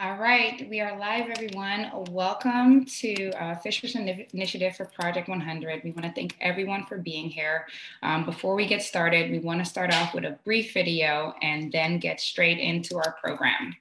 All right, we are live, everyone. Welcome to uh, Fishers Initiative for Project 100. We want to thank everyone for being here. Um, before we get started, we want to start off with a brief video and then get straight into our program.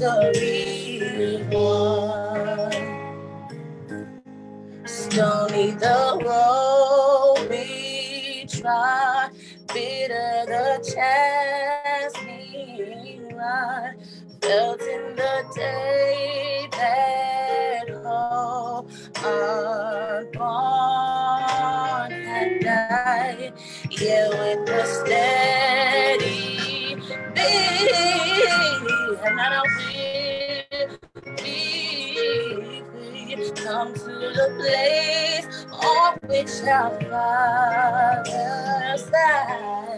The real one. Stony the road we trod, bitter the chastening rod, felt in the day that all unborn had died. Yeah, with the stand. the place on which our fathers died.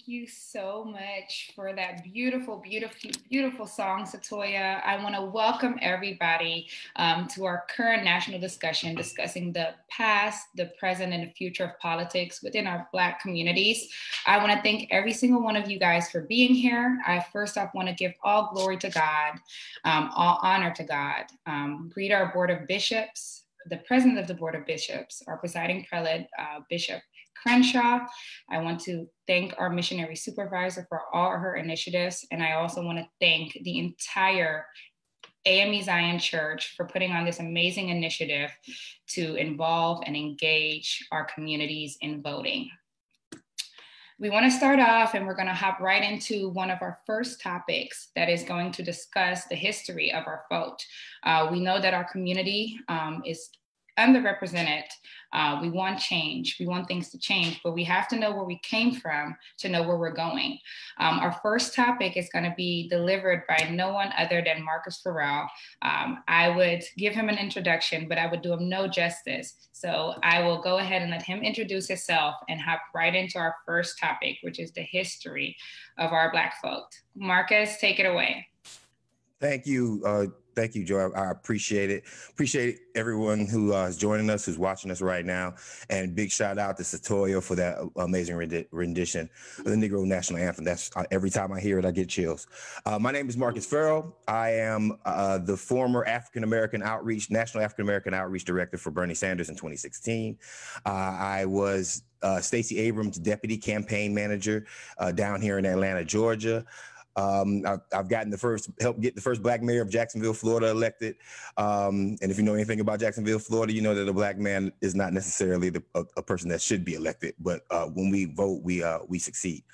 Thank you so much for that beautiful, beautiful, beautiful song, Satoya. I want to welcome everybody um, to our current national discussion discussing the past, the present, and the future of politics within our Black communities. I want to thank every single one of you guys for being here. I first off want to give all glory to God, um, all honor to God. Um, greet our Board of Bishops, the President of the Board of Bishops, our presiding prelate, uh, Bishop Crenshaw. I want to thank our missionary supervisor for all her initiatives. And I also want to thank the entire AME Zion Church for putting on this amazing initiative to involve and engage our communities in voting. We want to start off and we're going to hop right into one of our first topics that is going to discuss the history of our vote. Uh, we know that our community um, is underrepresented. Uh, we want change. We want things to change, but we have to know where we came from to know where we're going. Um, our first topic is going to be delivered by no one other than Marcus Ferrell. Um, I would give him an introduction, but I would do him no justice. So I will go ahead and let him introduce himself and hop right into our first topic, which is the history of our Black folk. Marcus, take it away. Thank you, uh, thank you, Joy. I appreciate it. Appreciate everyone who uh, is joining us, who's watching us right now, and big shout out to Satoya for that amazing rendition of the Negro National Anthem. That's uh, every time I hear it, I get chills. Uh, my name is Marcus Ferrell. I am uh, the former African American Outreach National African American Outreach Director for Bernie Sanders in 2016. Uh, I was Stacey Abrams' deputy campaign manager down here in Atlanta, Georgia. Um, I've, I've, gotten the first help get the first black mayor of Jacksonville, Florida, elected. Um, and if you know anything about Jacksonville, Florida, you know that a black man is not necessarily the, a, a, person that should be elected. But uh, when we vote, we uh, we succeed.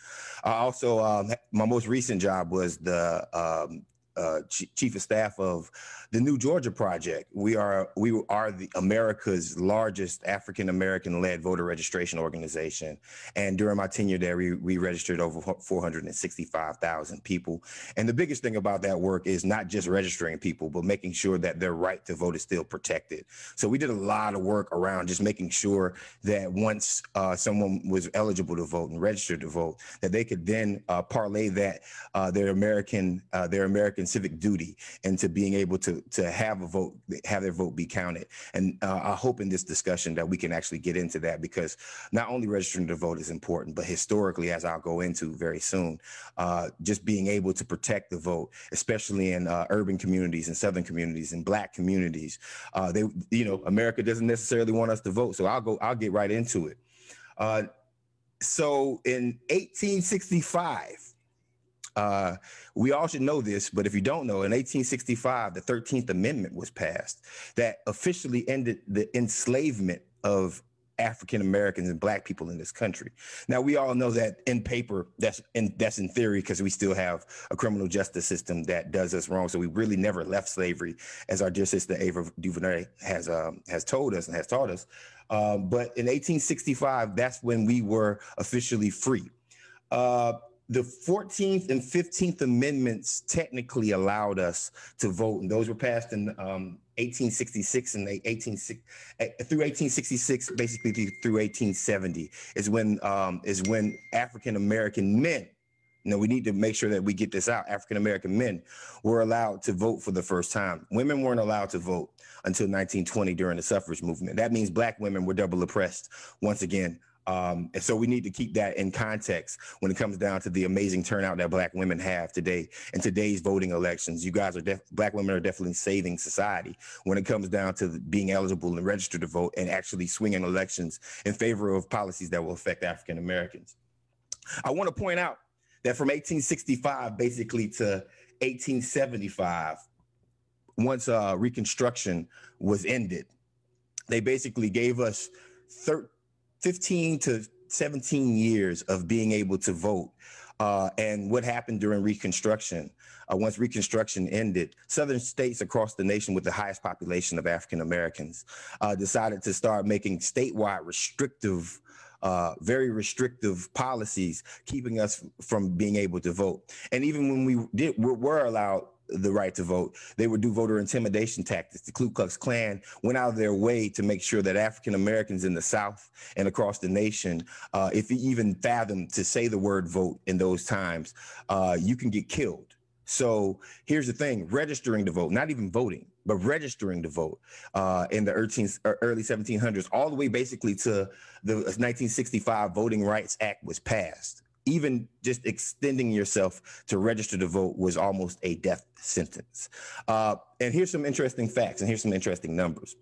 Uh, also, um, my most recent job was the um, uh, chief of staff of the New Georgia Project. We are we are the America's largest African American led voter registration organization, and during my tenure there, we, we registered over 465,000 people. And the biggest thing about that work is not just registering people, but making sure that their right to vote is still protected. So we did a lot of work around just making sure that once uh, someone was eligible to vote and registered to vote, that they could then uh, parlay that uh, their American uh, their American civic duty into being able to to have a vote, have their vote be counted. And uh, I hope in this discussion that we can actually get into that because not only registering to vote is important, but historically, as I'll go into very soon, uh, just being able to protect the vote, especially in uh, urban communities and southern communities and black communities. Uh, they, you know, America doesn't necessarily want us to vote, so I'll go. I'll get right into it. Uh, so in 1865 uh, we all should know this, but if you don't know, in 1865, the 13th Amendment was passed that officially ended the enslavement of African Americans and Black people in this country. Now we all know that in paper, that's in that's in theory because we still have a criminal justice system that does us wrong. So we really never left slavery, as our dear sister Ava DuVernay has um, has told us and has taught us. Um, but in 1865, that's when we were officially free. Uh, the 14th and 15th Amendments technically allowed us to vote, and those were passed in um, 1866 and 18 eh, through 1866, basically through 1870 is when um, is when African American men. You we need to make sure that we get this out. African American men were allowed to vote for the first time. Women weren't allowed to vote until 1920 during the suffrage movement. That means black women were double oppressed once again um, and so we need to keep that in context when it comes down to the amazing turnout that black women have today in today's voting elections. You guys are def- black women are definitely saving society when it comes down to being eligible and registered to vote and actually swinging elections in favor of policies that will affect African Americans. I want to point out that from 1865 basically to 1875, once uh, Reconstruction was ended, they basically gave us 13 15 to 17 years of being able to vote. Uh, and what happened during Reconstruction. Uh, once Reconstruction ended, Southern states across the nation with the highest population of African Americans uh, decided to start making statewide restrictive uh, very restrictive policies keeping us from being able to vote. And even when we did, were allowed the right to vote. They would do voter intimidation tactics. The Ku Klux Klan went out of their way to make sure that African Americans in the South and across the nation, uh, if you even fathom to say the word vote in those times, uh, you can get killed. So here's the thing registering to vote, not even voting, but registering to vote uh, in the early 1700s, all the way basically to the 1965 Voting Rights Act was passed even just extending yourself to register to vote was almost a death sentence. Uh, and here's some interesting facts, and here's some interesting numbers.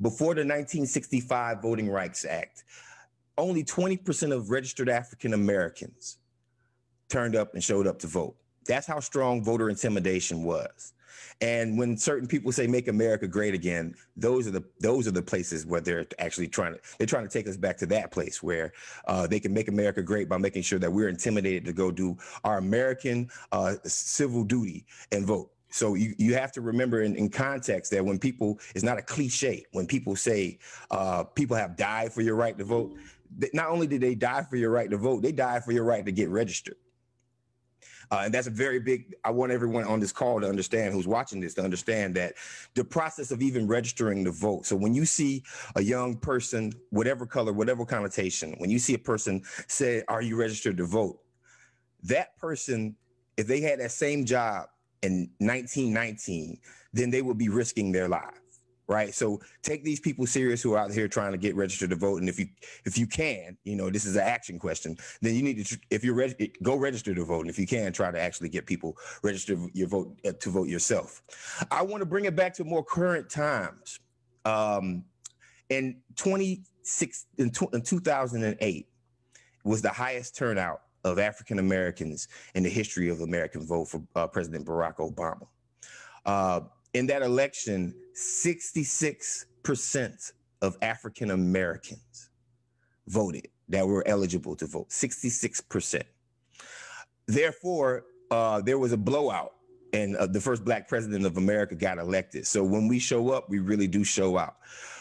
Before the 1965 Voting Rights Act, only 20% of registered African Americans turned up and showed up to vote. That's how strong voter intimidation was. And when certain people say "Make America Great Again," those are the those are the places where they're actually trying to they're trying to take us back to that place where uh, they can make America great by making sure that we're intimidated to go do our American uh, civil duty and vote. So you, you have to remember in, in context that when people, it's not a cliche, when people say uh, people have died for your right to vote, not only did they die for your right to vote, they died for your right to get registered. Uh, and that's a very big, I want everyone on this call to understand who's watching this to understand that the process of even registering to vote. So when you see a young person, whatever color, whatever connotation, when you see a person say, Are you registered to vote? That person, if they had that same job in 1919, then they would be risking their lives right? So take these people serious who are out here trying to get registered to vote and if you if you can you know this is an action question then you need to if you're ready go register to vote and if you can try to actually get people register your vote uh, to vote yourself. I want to bring it back to more current times. Um in 26 in, in 2008 was the highest turnout of african americans in the history of american vote for uh, president barack obama. Uh, in that election, 66% of African Americans voted that were eligible to vote. 66%. Therefore, uh, there was a blowout and uh, the first black president of America got elected. So when we show up, we really do show out.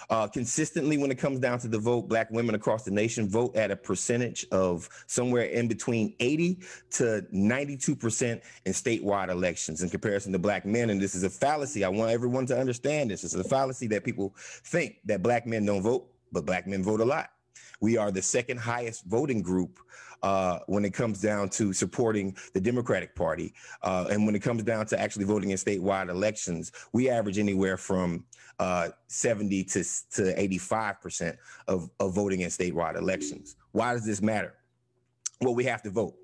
Uh, consistently, when it comes down to the vote, black women across the nation vote at a percentage of somewhere in between 80 to 92% in statewide elections in comparison to black men. And this is a fallacy. I want everyone to understand this. It's a fallacy that people think that black men don't vote, but black men vote a lot. We are the second highest voting group uh, when it comes down to supporting the Democratic Party. Uh, and when it comes down to actually voting in statewide elections, we average anywhere from uh, 70 to, to 85% of, of voting in statewide elections. Why does this matter? Well, we have to vote.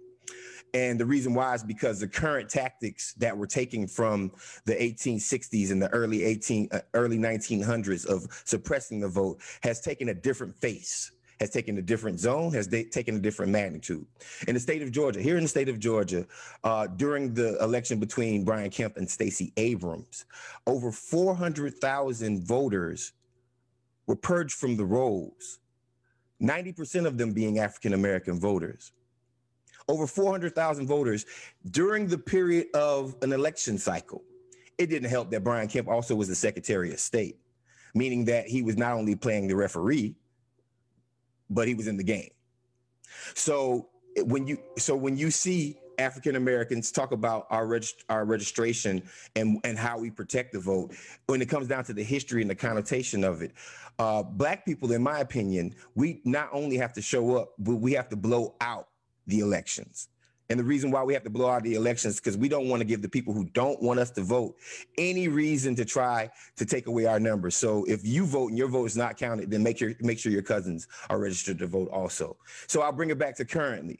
And the reason why is because the current tactics that we're taking from the 1860s and the early 18 uh, early 1900s of suppressing the vote has taken a different face has taken a different zone, has de- taken a different magnitude. In the state of Georgia, here in the state of Georgia, uh, during the election between Brian Kemp and Stacey Abrams, over 400,000 voters were purged from the rolls 90% of them being African American voters. Over 400,000 voters during the period of an election cycle. It didn't help that Brian Kemp also was the Secretary of State, meaning that he was not only playing the referee, but he was in the game. So when you so when you see African Americans talk about our reg- our registration and and how we protect the vote, when it comes down to the history and the connotation of it, uh, black people, in my opinion, we not only have to show up, but we have to blow out the elections. And the reason why we have to blow out the elections because we don't want to give the people who don't want us to vote any reason to try to take away our numbers. So if you vote and your vote is not counted, then make sure make sure your cousins are registered to vote also. So I'll bring it back to currently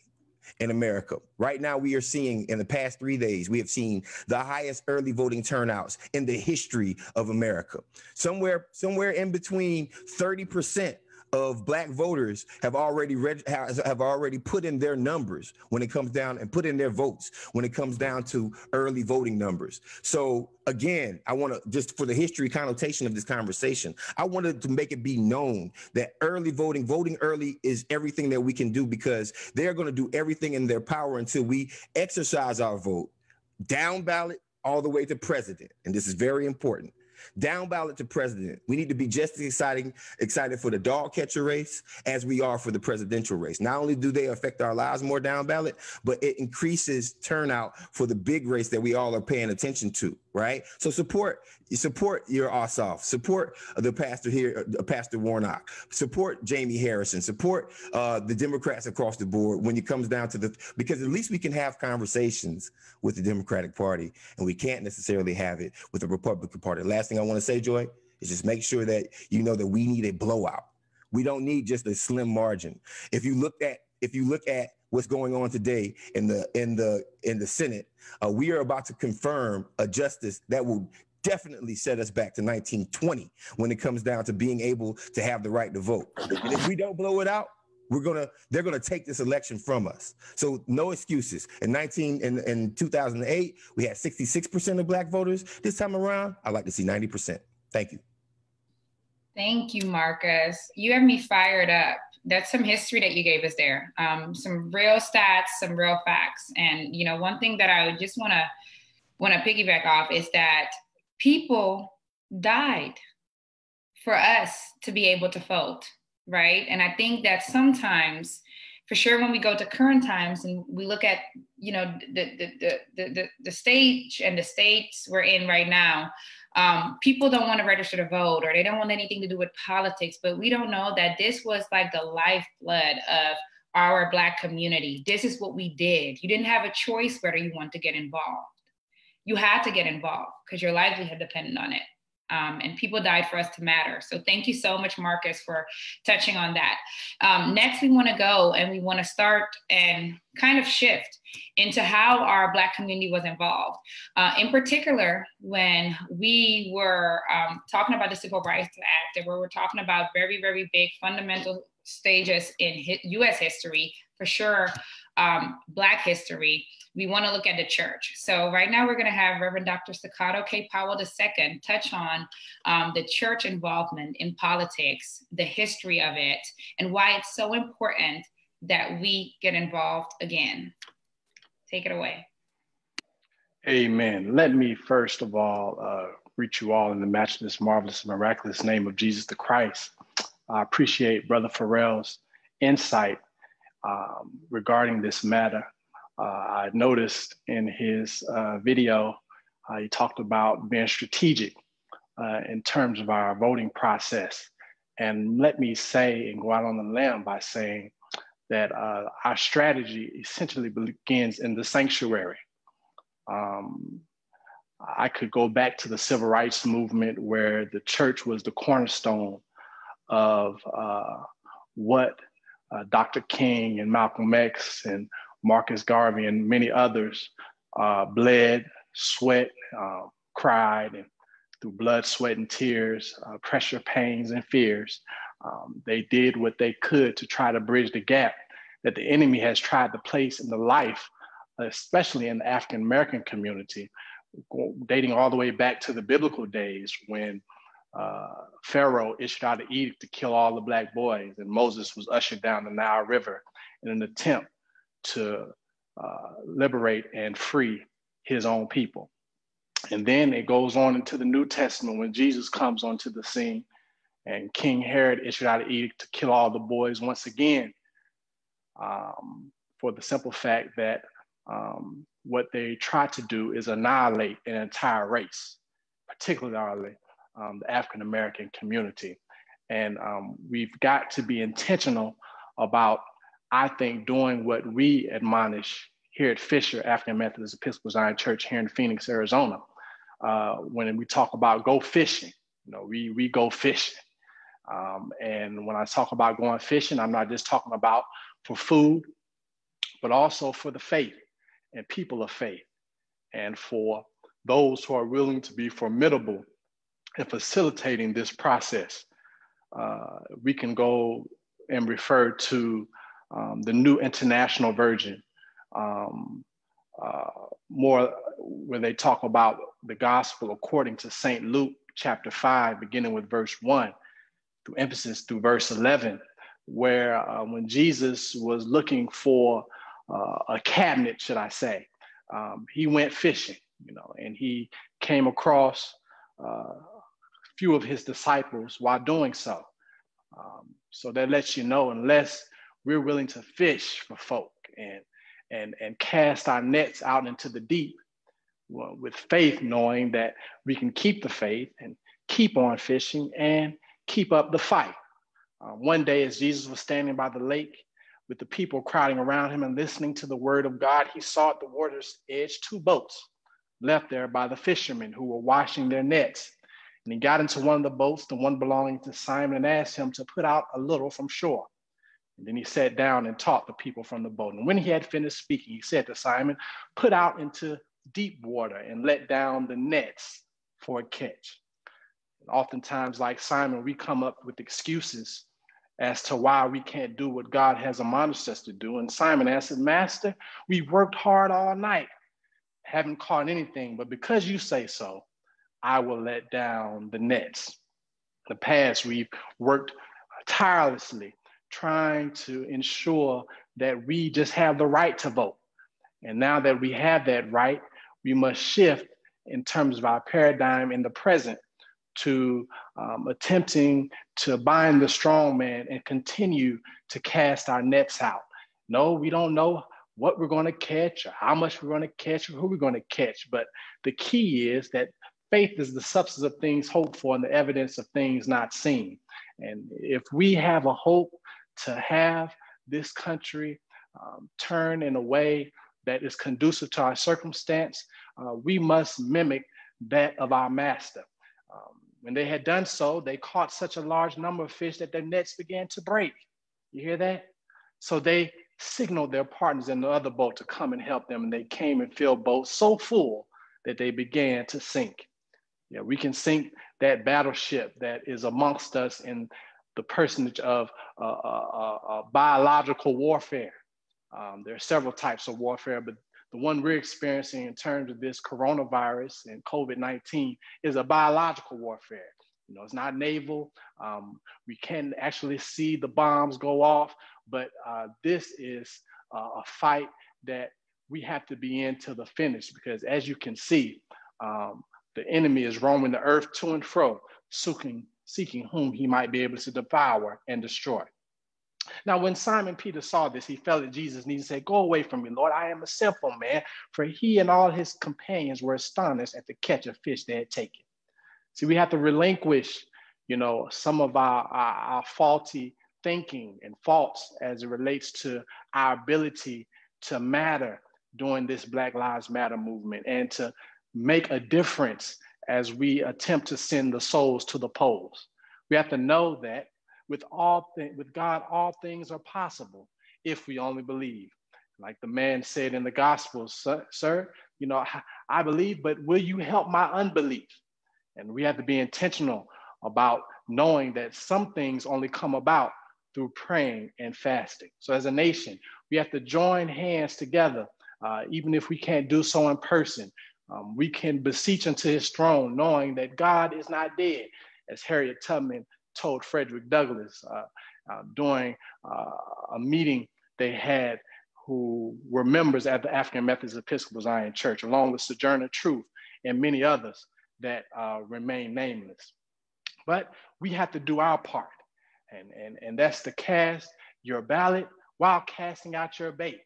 in America. Right now, we are seeing in the past three days, we have seen the highest early voting turnouts in the history of America. Somewhere, somewhere in between 30% of black voters have already reg- have already put in their numbers when it comes down and put in their votes when it comes down to early voting numbers. So again, I want to just for the history connotation of this conversation, I wanted to make it be known that early voting, voting early is everything that we can do because they're going to do everything in their power until we exercise our vote down ballot all the way to president. And this is very important down ballot to president. We need to be just as exciting, excited for the dog catcher race as we are for the presidential race. Not only do they affect our lives more down ballot, but it increases turnout for the big race that we all are paying attention to right? So support support your Ossoff, support the pastor here, uh, Pastor Warnock, support Jamie Harrison, support uh, the Democrats across the board when it comes down to the because at least we can have conversations with the Democratic Party, and we can't necessarily have it with the Republican Party. Last thing I want to say, Joy, is just make sure that you know that we need a blowout. We don't need just a slim margin. If you look at if you look at what's going on today in the in the in the Senate. Uh, we are about to confirm a justice that will definitely set us back to 1920 when it comes down to being able to have the right to vote. And if we don't blow it out, we're gonna they're gonna take this election from us. So no excuses. In 19 in, in 2008, we had 66% of black voters. This time around, I'd like to see 90%. Thank you. Thank you, Marcus. You have me fired up that's some history that you gave us there. Um, some real stats, some real facts. And you know, one thing that I would just want to want to piggyback off is that people died for us to be able to vote, right? And I think that sometimes, for sure, when we go to current times and we look at you know the the the the, the, the stage and the states we're in right now, um, people don't want to register to vote or they don't want anything to do with politics, but we don't know that this was like the lifeblood of our Black community. This is what we did. You didn't have a choice whether you want to get involved. You had to get involved because your livelihood depended on it um, and people died for us to matter. So thank you so much, Marcus, for touching on that. Um, next, we want to go and we want to start and kind of shift into how our Black community was involved. Uh, in particular, when we were um, talking about the Civil Rights Act, and were talking about very, very big fundamental stages in US history, for sure, um, Black history we want to look at the church. So right now we're going to have Reverend Dr. Staccato K. Powell II touch on um, the church involvement in politics, the history of it, and why it's so important that we get involved again. Take it away. Amen. Let me first of all uh, greet you all in the matchless, marvelous, miraculous name of Jesus the Christ. I appreciate Brother Ferrell's insight um, regarding this matter. Uh, I noticed in his uh, video, uh, he talked about being strategic in terms of our voting process. And let me say and go out on the limb by saying that our strategy essentially begins in the sanctuary. Um, I could go back to the civil rights movement where the church was the cornerstone of uh, what uh, Dr. King and Malcolm X and Marcus Garvey and many others uh, bled, sweat, uh, cried, and through blood, sweat, and tears, uh, pressure, pains, and fears, um, they did what they could to try to bridge the gap that the enemy has tried to place in the life, especially in the African American community, dating all the way back to the biblical days when uh, Pharaoh issued out an edict to kill all the black boys, and Moses was ushered down the Nile River in an attempt to uh, liberate and free his own people. And then it goes on into the New Testament when Jesus comes onto the scene and King Herod issued out an edict to kill all the boys once again um, for the simple fact that um, what they try to do is annihilate an entire race, particularly um, the African American community. And um, we've got to be intentional about, I think, doing what we admonish here at Fisher African Methodist Episcopal Zion Church here in Phoenix, Arizona. Uh, when we talk about go fishing, you know, we, we go fishing. Um, and when I talk about going fishing, I'm not just talking about for food, but also for the faith and people of faith, and for those who are willing to be formidable in facilitating this process. Uh, we can go and refer to um, the New International Version, um, uh, more where they talk about the gospel according to St. Luke chapter 5, beginning with verse 1, through emphasis through verse 11, where uh, when Jesus was looking for uh, a cabinet, should I say. Um, he went fishing, you know, and he came across uh, a few of his disciples while doing so. Um, so that lets you know, unless we're willing to fish for folk and and and cast our nets out into the deep well, with faith, knowing that we can keep the faith and keep on fishing and keep up the fight. Uh, one day, as Jesus was standing by the lake, with the people crowding around him and listening to the word of God, he saw at the water's edge two boats left there by the fishermen who were washing their nets. And he got into one of the boats, the one belonging to Simon, and asked him to put out a little from shore. And then he sat down and taught the people from the boat. And when he had finished speaking, he said to Simon, Put out into deep water and let down the nets for a catch. And oftentimes, like Simon, we come up with excuses as to why we can't do what God has admonished us to do. And Simon answered, Master, we worked hard all night, haven't caught anything, but because you say so, I will let down the nets. In the past, we've worked tirelessly trying to ensure that we just have the right to vote. And now that we have that right, we must shift in terms of our paradigm in the present to um, attempting to bind the strong man and continue to cast our nets out. No, we don't know what we're going to catch or how much we're going to catch or who we're going to catch. But the key is that faith is the substance of things hoped for and the evidence of things not seen. And if we have a hope to have this country um, turn in a way that is conducive to our circumstance, uh, we must mimic that of our master. Um, when they had done so, they caught such a large number of fish that their nets began to break. You hear that? So they signaled their partners in the other boat to come and help them, and they came and filled boats so full that they began to sink. Yeah, we can sink that battleship that is amongst us in the personage of uh, uh, uh, uh biological warfare. Um, there are several types of warfare, but the one we're experiencing in terms of this coronavirus and COVID-19 is a biological warfare. You know, it's not naval. Um, we can actually see the bombs go off, but uh, this is uh, a fight that we have to be in to the finish because as you can see, um, the enemy is roaming the earth to and fro, seeking, seeking whom he might be able to devour and destroy. Now, when Simon Peter saw this, he fell at Jesus' knees and said, Go away from me, Lord. I am a simple man. For he and all his companions were astonished at the catch of fish they had taken. See, we have to relinquish, you know, some of our, our, our faulty thinking and faults as it relates to our ability to matter during this Black Lives Matter movement and to make a difference as we attempt to send the souls to the polls. We have to know that with all things, with God, all things are possible if we only believe. Like the man said in the Gospels, sir, sir, you know, I believe, but will you help my unbelief? And we have to be intentional about knowing that some things only come about through praying and fasting. So as a nation, we have to join hands together, uh, even if we can't do so in person. Um, we can beseech unto his throne, knowing that God is not dead as Harriet Tubman told Frederick Douglass uh, uh, during uh, a meeting they had who were members at the African Methodist Episcopal Zion Church, along with Sojourner Truth and many others that uh, remain nameless. But we have to do our part, and, and, and that's to cast your ballot while casting out your bait.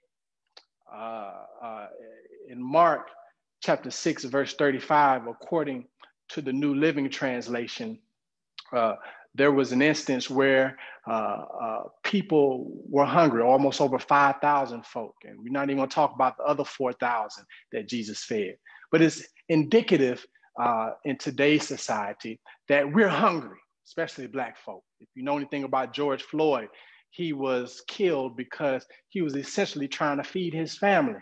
Uh, uh, in Mark chapter 6, verse 35, according to the New Living Translation, uh, there was an instance where uh, uh, people were hungry, almost over 5,000 folk. And we're not even going to talk about the other 4,000 that Jesus fed. But it's indicative uh, in today's society that we're hungry, especially Black folk. If you know anything about George Floyd, he was killed because he was essentially trying to feed his family.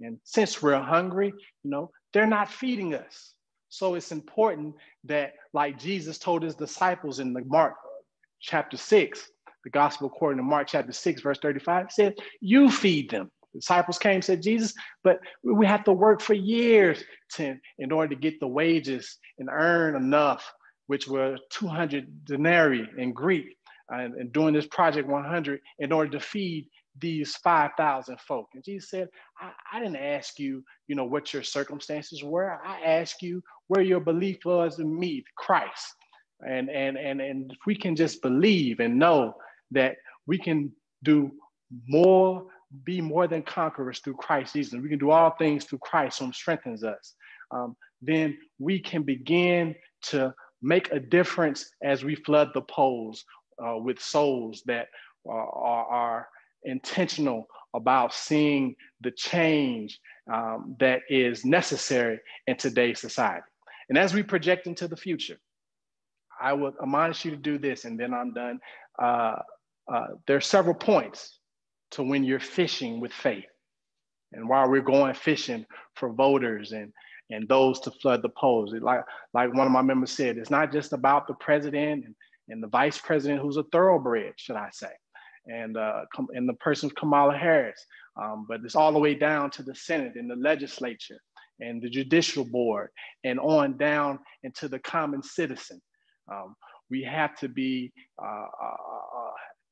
And since we're hungry, you know, they're not feeding us. So it's important that, like Jesus told his disciples in the Mark chapter 6, the gospel according to Mark chapter 6, verse 35, said, You feed them. The disciples came said, Jesus, but we have to work for years to, in order to get the wages and earn enough, which were 200 denarii in Greek. And, and doing this project 100 in order to feed these 5,000 folk. And Jesus said, I, I, didn't ask you, you know, what your circumstances were. I asked you where your belief was in me, Christ. And, and, and, and if we can just believe and know that we can do more, be more than conquerors through Christ Jesus, we can do all things through Christ whom strengthens us, um, then we can begin to make a difference as we flood the polls uh, with souls that uh, are, are intentional about seeing the change um, that is necessary in today's society. And as we project into the future, I would admonish you to do this, and then I'm done. Uh, uh, there are several points to when you're fishing with faith. And while we're going fishing for voters and and those to flood the polls, like like one of my members said, it's not just about the president and, and the vice president who's a thoroughbred, should I say and uh, the person of Kamala Harris. Um, but it's all the way down to the Senate and the legislature and the judicial board and on down into the common citizen. Um, we have to be uh, uh, uh,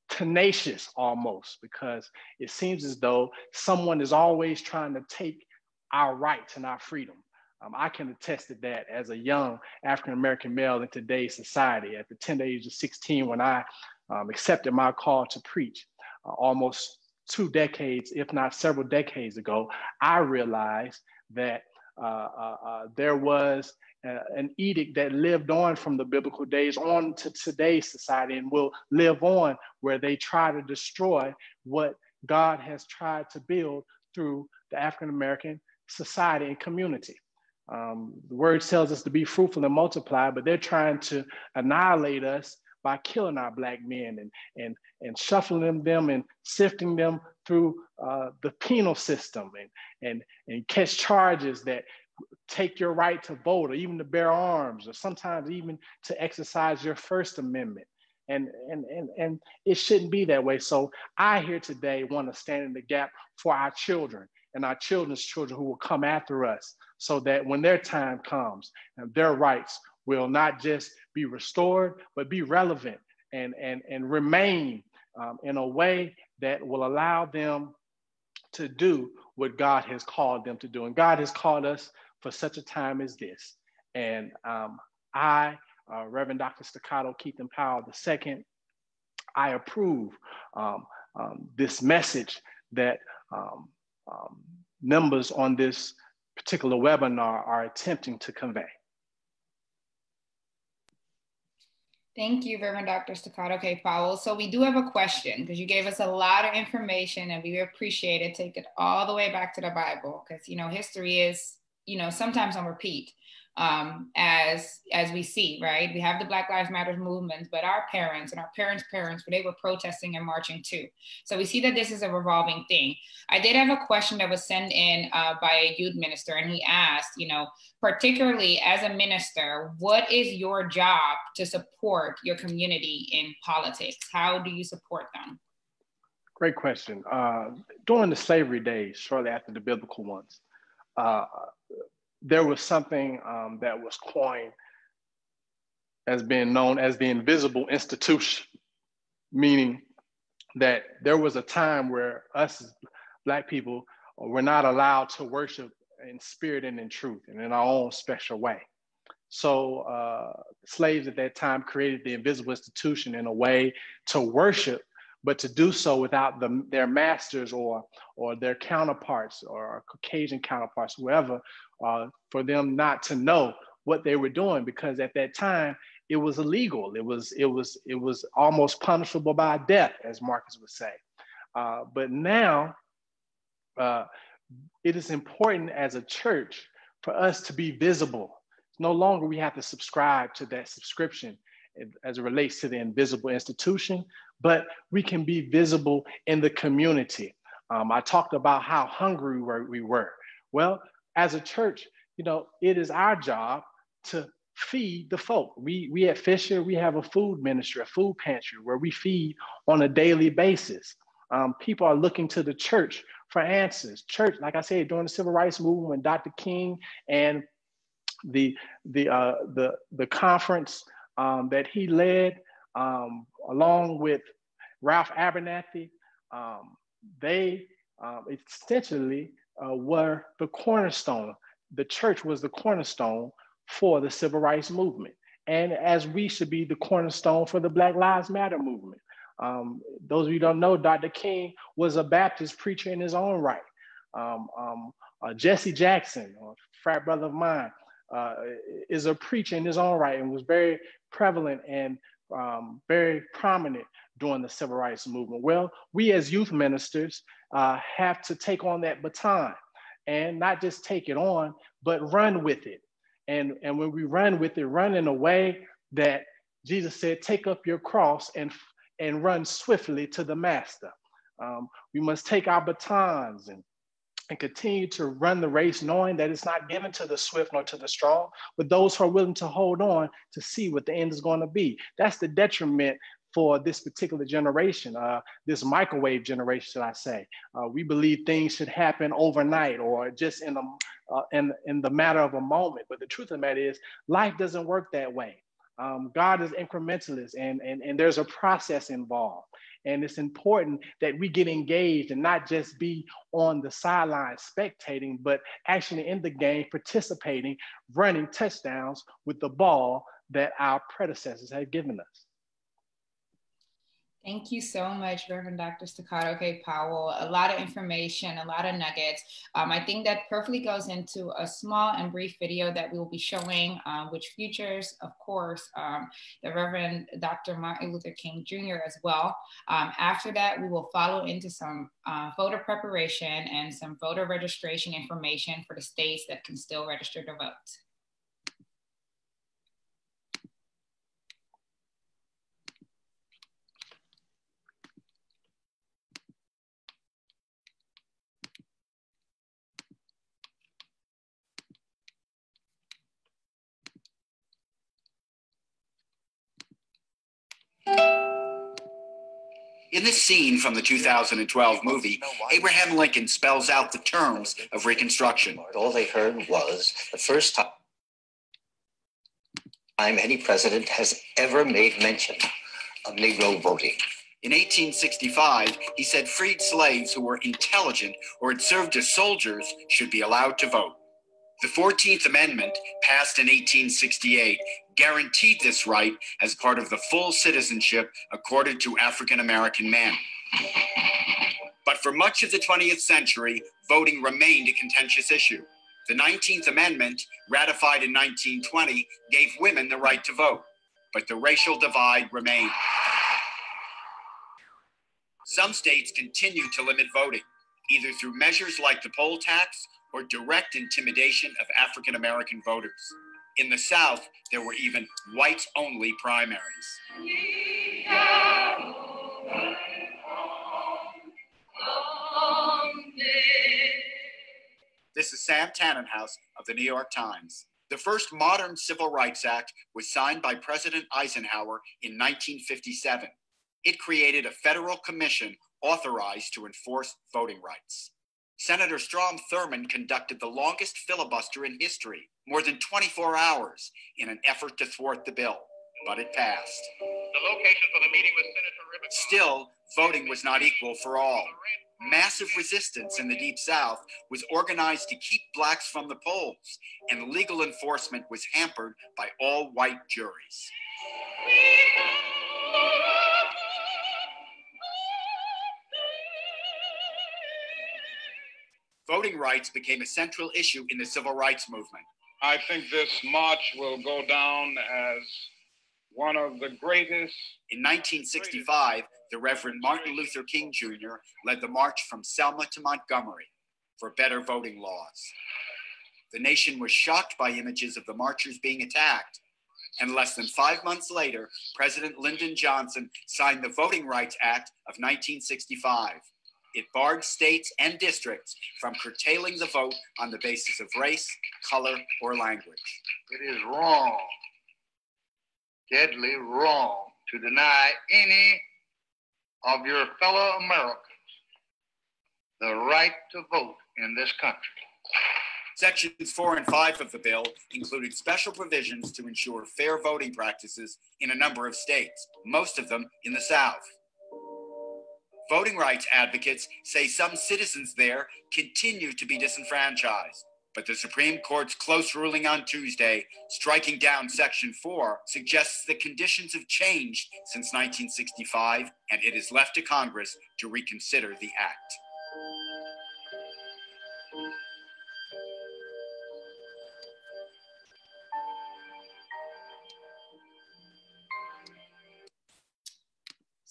tenacious almost because it seems as though someone is always trying to take our rights and our freedom. Um, I can attest to that as a young African American male in today's society. At the tender age of 16, when I um, accepted my call to preach uh, almost two decades, if not several decades ago, I realized that uh, uh, uh there was an edict that lived on from the biblical days on to today's society and will live on where they try to destroy what God has tried to build through the African American society and community. Um, the word tells us to be fruitful and multiply, but they're trying to annihilate us by killing our black men and, and, and shuffling them and sifting them through uh, the penal system and, and, and catch charges that take your right to vote or even to bear arms or sometimes even to exercise your First Amendment. And, and, and, and it shouldn't be that way. So I here today want to stand in the gap for our children and our children's children who will come after us so that when their time comes and their rights will not just be restored, but be relevant and, and, and remain um, in a way that will allow them to do what God has called them to do. And God has called us for such a time as this. And um, I, uh, Reverend Dr. Staccato Keithan Powell II, I approve um, um, this message that um, um, members on this particular webinar are attempting to convey. Thank you, Reverend Dr. Staccato K. Powell. So we do have a question because you gave us a lot of information and we appreciate it. Take it all the way back to the Bible because, you know, history is, you know, sometimes on repeat um, as as we see, right? We have the Black Lives Matter movement, but our parents and our parents' parents, they were protesting and marching too. So we see that this is a revolving thing. I did have a question that was sent in uh, by a youth minister, and he asked, you know, particularly as a minister, what is your job to support your community in politics? How do you support them? Great question. Uh, during the slavery days, shortly after the biblical ones, uh, there was something um, that was coined as being known as the invisible institution, meaning that there was a time where us Black people were not allowed to worship in spirit and in truth and in our own special way. So uh, slaves at that time created the invisible institution in a way to worship, but to do so without the, their masters or, or their counterparts or Caucasian counterparts, whoever, uh, for them not to know what they were doing because at that time it was illegal. It was it was it was almost punishable by death, as Marcus would say. Uh, but now uh, it is important as a church for us to be visible. No longer we have to subscribe to that subscription as it relates to the invisible institution, but we can be visible in the community. Um, I talked about how hungry we were. Well, as a church, you know, it is our job to feed the folk. We, we at Fisher, we have a food ministry, a food pantry where we feed on a daily basis. Um, people are looking to the church for answers. Church, like I said, during the civil rights movement, Dr. King and the the uh, the the conference um, that he led, um, along with Ralph Abernathy, um, they um, essentially uh, were the cornerstone. The church was the cornerstone for the civil rights movement, and as we should be the cornerstone for the Black Lives Matter movement. Um, those of you don't know, Dr. King was a Baptist preacher in his own right. Um, uh, Jesse Jackson, a frat brother of mine, uh, is a preacher in his own right and was very prevalent and um, very prominent during the civil rights movement. Well, we as youth ministers uh, have to take on that baton and not just take it on, but run with it. And, and when we run with it, run in a way that Jesus said, take up your cross and and run swiftly to the master. Um, we must take our batons and, and continue to run the race, knowing that it's not given to the swift nor to the strong, but those who are willing to hold on to see what the end is going to be. That's the detriment for this particular generation, uh, this microwave generation, should I say. Uh, we believe things should happen overnight or just in, a, uh, in, in the matter of a moment. But the truth of the matter is, life doesn't work that way. Um, God is incrementalist and, and, and there's a process involved. And it's important that we get engaged and not just be on the sidelines spectating, but actually in the game, participating, running touchdowns with the ball that our predecessors have given us. Thank you so much, Reverend Dr. Staccato K. Powell. A lot of information, a lot of nuggets. Um, I think that perfectly goes into a small and brief video that we will be showing, uh, which features, of course, um, the Reverend Dr. Martin Luther King Jr. as well. Um, after that, we will follow into some uh, voter preparation and some voter registration information for the states that can still register to vote. In this scene from the 2012 movie, Abraham Lincoln spells out the terms of Reconstruction. All they heard was the first time any president has ever made mention of Negro voting. In 1865, he said freed slaves who were intelligent or had served as soldiers should be allowed to vote. The 14th Amendment, passed in 1868, guaranteed this right as part of the full citizenship accorded to African American men. But for much of the 20th century, voting remained a contentious issue. The 19th Amendment, ratified in 1920, gave women the right to vote, but the racial divide remained. Some states continue to limit voting, either through measures like the poll tax or direct intimidation of African American voters. In the South, there were even whites only primaries. This is Sam Tanenhaus of the New York Times. The first modern Civil Rights Act was signed by President Eisenhower in 1957. It created a federal commission authorized to enforce voting rights. Senator Strom Thurmond conducted the longest filibuster in history, more than 24 hours, in an effort to thwart the bill. but it passed. The location for the meeting with Senator Rivers. Still, voting was not equal for all. Massive resistance in the Deep South was organized to keep blacks from the polls, and legal enforcement was hampered by all white juries. Voting rights became a central issue in the civil rights movement. I think this march will go down as one of the greatest. In 1965, the Reverend Martin Luther King Jr. led the march from Selma to Montgomery for better voting laws. The nation was shocked by images of the marchers being attacked. And less than five months later, President Lyndon Johnson signed the Voting Rights Act of 1965. It barred states and districts from curtailing the vote on the basis of race, color, or language. It is wrong, deadly wrong, to deny any of your fellow Americans the right to vote in this country. Sections four and five of the bill included special provisions to ensure fair voting practices in a number of states, most of them in the South. Voting rights advocates say some citizens there continue to be disenfranchised. But the Supreme Court's close ruling on Tuesday, striking down Section 4, suggests the conditions have changed since 1965, and it is left to Congress to reconsider the act.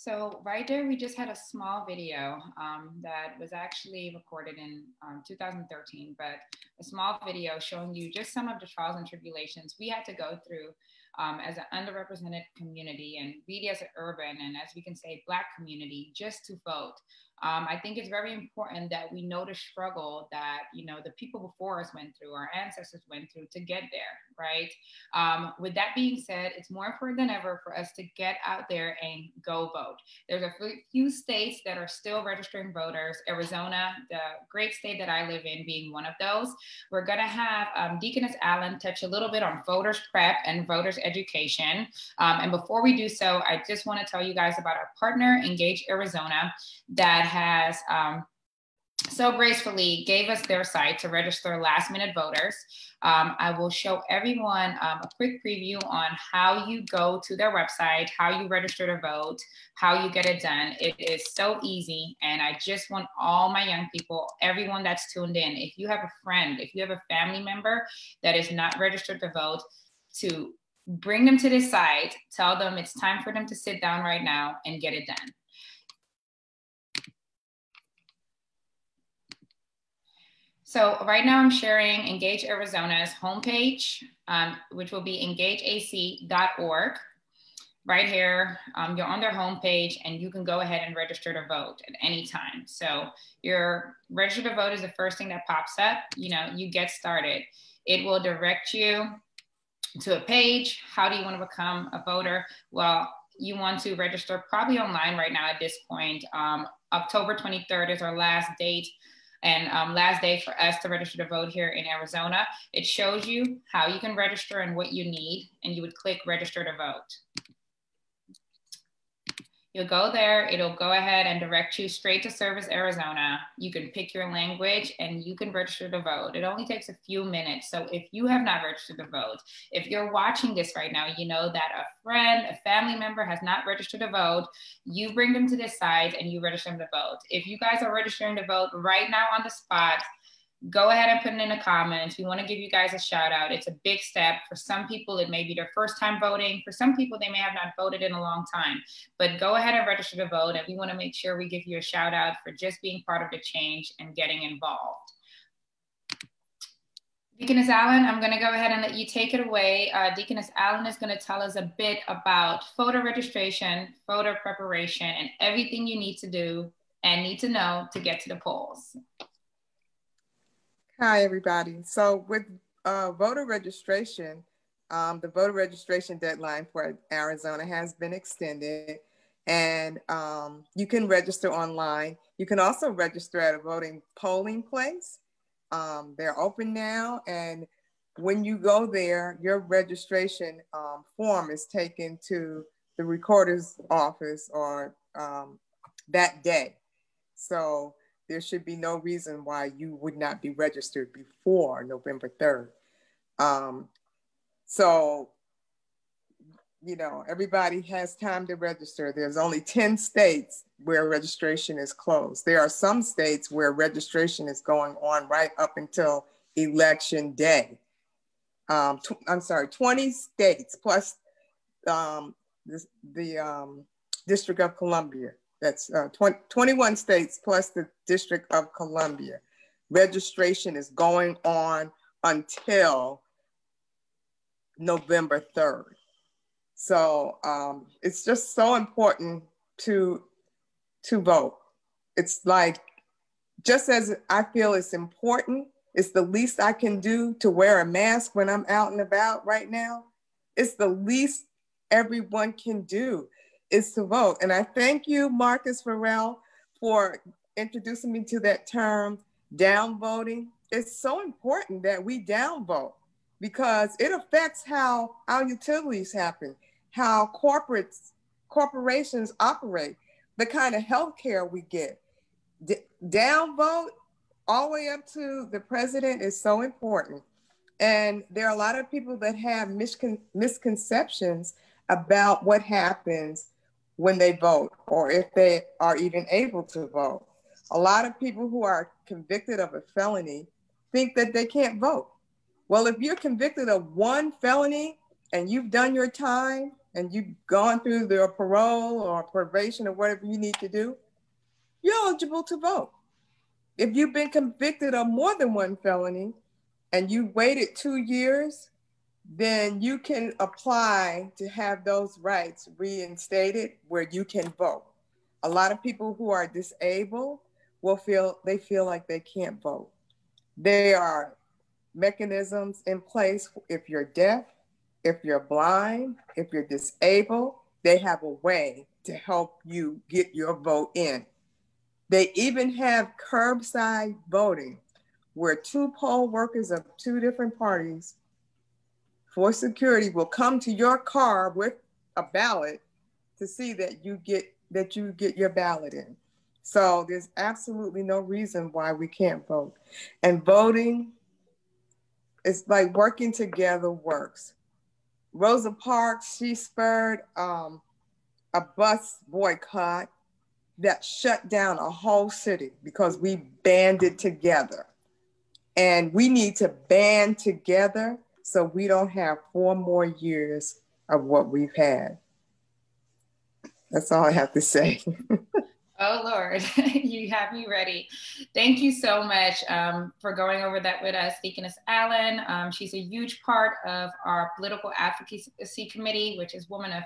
So right there, we just had a small video um, that was actually recorded in um, 2013, but a small video showing you just some of the trials and tribulations we had to go through um, as an underrepresented community and really as an urban and as we can say black community just to vote um, i think it's very important that we know the struggle that you know the people before us went through our ancestors went through to get there right? Um, with that being said it's more important than ever for us to get out there and go vote. There's a few states that are still registering voters. Arizona the great state that i live in being one of those. We're going to have um, deaconess allen touch a little bit on voters prep and voters education. Um, and before we do so, I just want to tell you guys about our partner, Engage Arizona, that has um, so gracefully gave us their site to register last minute voters. Um, I will show everyone um, a quick preview on how you go to their website, how you register to vote, how you get it done. It is so easy. And I just want all my young people, everyone that's tuned in, if you have a friend, if you have a family member that is not registered to vote, to bring them to this site, tell them it's time for them to sit down right now and get it done. So right now I'm sharing Engage Arizona's homepage, um, which will be engageaz.org. Right here, um, you're on their homepage and you can go ahead and register to vote at any time. So your register to vote is the first thing that pops up. You know, you get started. It will direct you to a page. How do you want to become a voter? Well, you want to register probably online right now at this point. Um, October 23rd is our last date and um, last day for us to register to vote here in Arizona. It shows you how you can register and what you need, and you would click register to vote. You'll go there, it'll go ahead and direct you straight to Service Arizona. You can pick your language and you can register to vote. It only takes a few minutes. So if you have not registered to vote, if you're watching this right now, you know that a friend, a family member has not registered to vote, you bring them to this site and you register them to vote. If you guys are registering to vote right now on the spot, go ahead and put it in the comments. We want to give you guys a shout out. It's a big step. For some people, it may be their first time voting. For some people, they may have not voted in a long time. But go ahead and register to vote. And we want to make sure we give you a shout out for just being part of the change and getting involved. Deaconess Allen, I'm going to go ahead and let you take it away. Uh, Deaconess Allen is going to tell us a bit about photo registration, photo preparation, and everything you need to do and need to know to get to the polls. Hi, everybody. So with uh, voter registration, um, the voter registration deadline for Arizona has been extended and um, you can register online. You can also register at a voting polling place. Um, they're open now and when you go there, your registration um, form is taken to the recorder's office or um, that day. So there should be no reason why you would not be registered before November 3rd. Um, so, you know, everybody has time to register. There's only 10 states where registration is closed. There are some states where registration is going on right up until election day. Um, tw- I'm sorry, 20 states plus um, the, the um, District of Columbia. That's uh, 20, 21 states plus the District of Columbia. Registration is going on until November 3rd. So um, it's just so important to to vote. It's like just as I feel it's important, it's the least I can do to wear a mask when I'm out and about right now. It's the least everyone can do is to vote. And I thank you, Marcus Ferrell, for introducing me to that term, downvoting. It's so important that we downvote because it affects how our utilities happen, how corporates, corporations operate, the kind of health care we get. D- downvote all the way up to the president is so important. And there are a lot of people that have miscon- misconceptions about what happens when they vote or if they are even able to vote. A lot of people who are convicted of a felony think that they can't vote. Well, if you're convicted of one felony and you've done your time and you've gone through the parole or probation or whatever you need to do, you're eligible to vote. If you've been convicted of more than one felony and you waited two years then you can apply to have those rights reinstated where you can vote. A lot of people who are disabled will feel they feel like they can't vote. There are mechanisms in place if you're deaf, if you're blind, if you're disabled, they have a way to help you get your vote in. They even have curbside voting where two poll workers of two different parties for security will come to your car with a ballot to see that you get that you get your ballot in. So there's absolutely no reason why we can't vote. And voting is like working together works. Rosa Parks, she spurred um, a bus boycott that shut down a whole city because we banded together. And we need to band together so we don't have four more years of what we've had. That's all I have to say. Oh, Lord, you have me ready. Thank you so much um, for going over that with us, Deaconess Allen. Um, she's a huge part of our political advocacy committee, which is Women of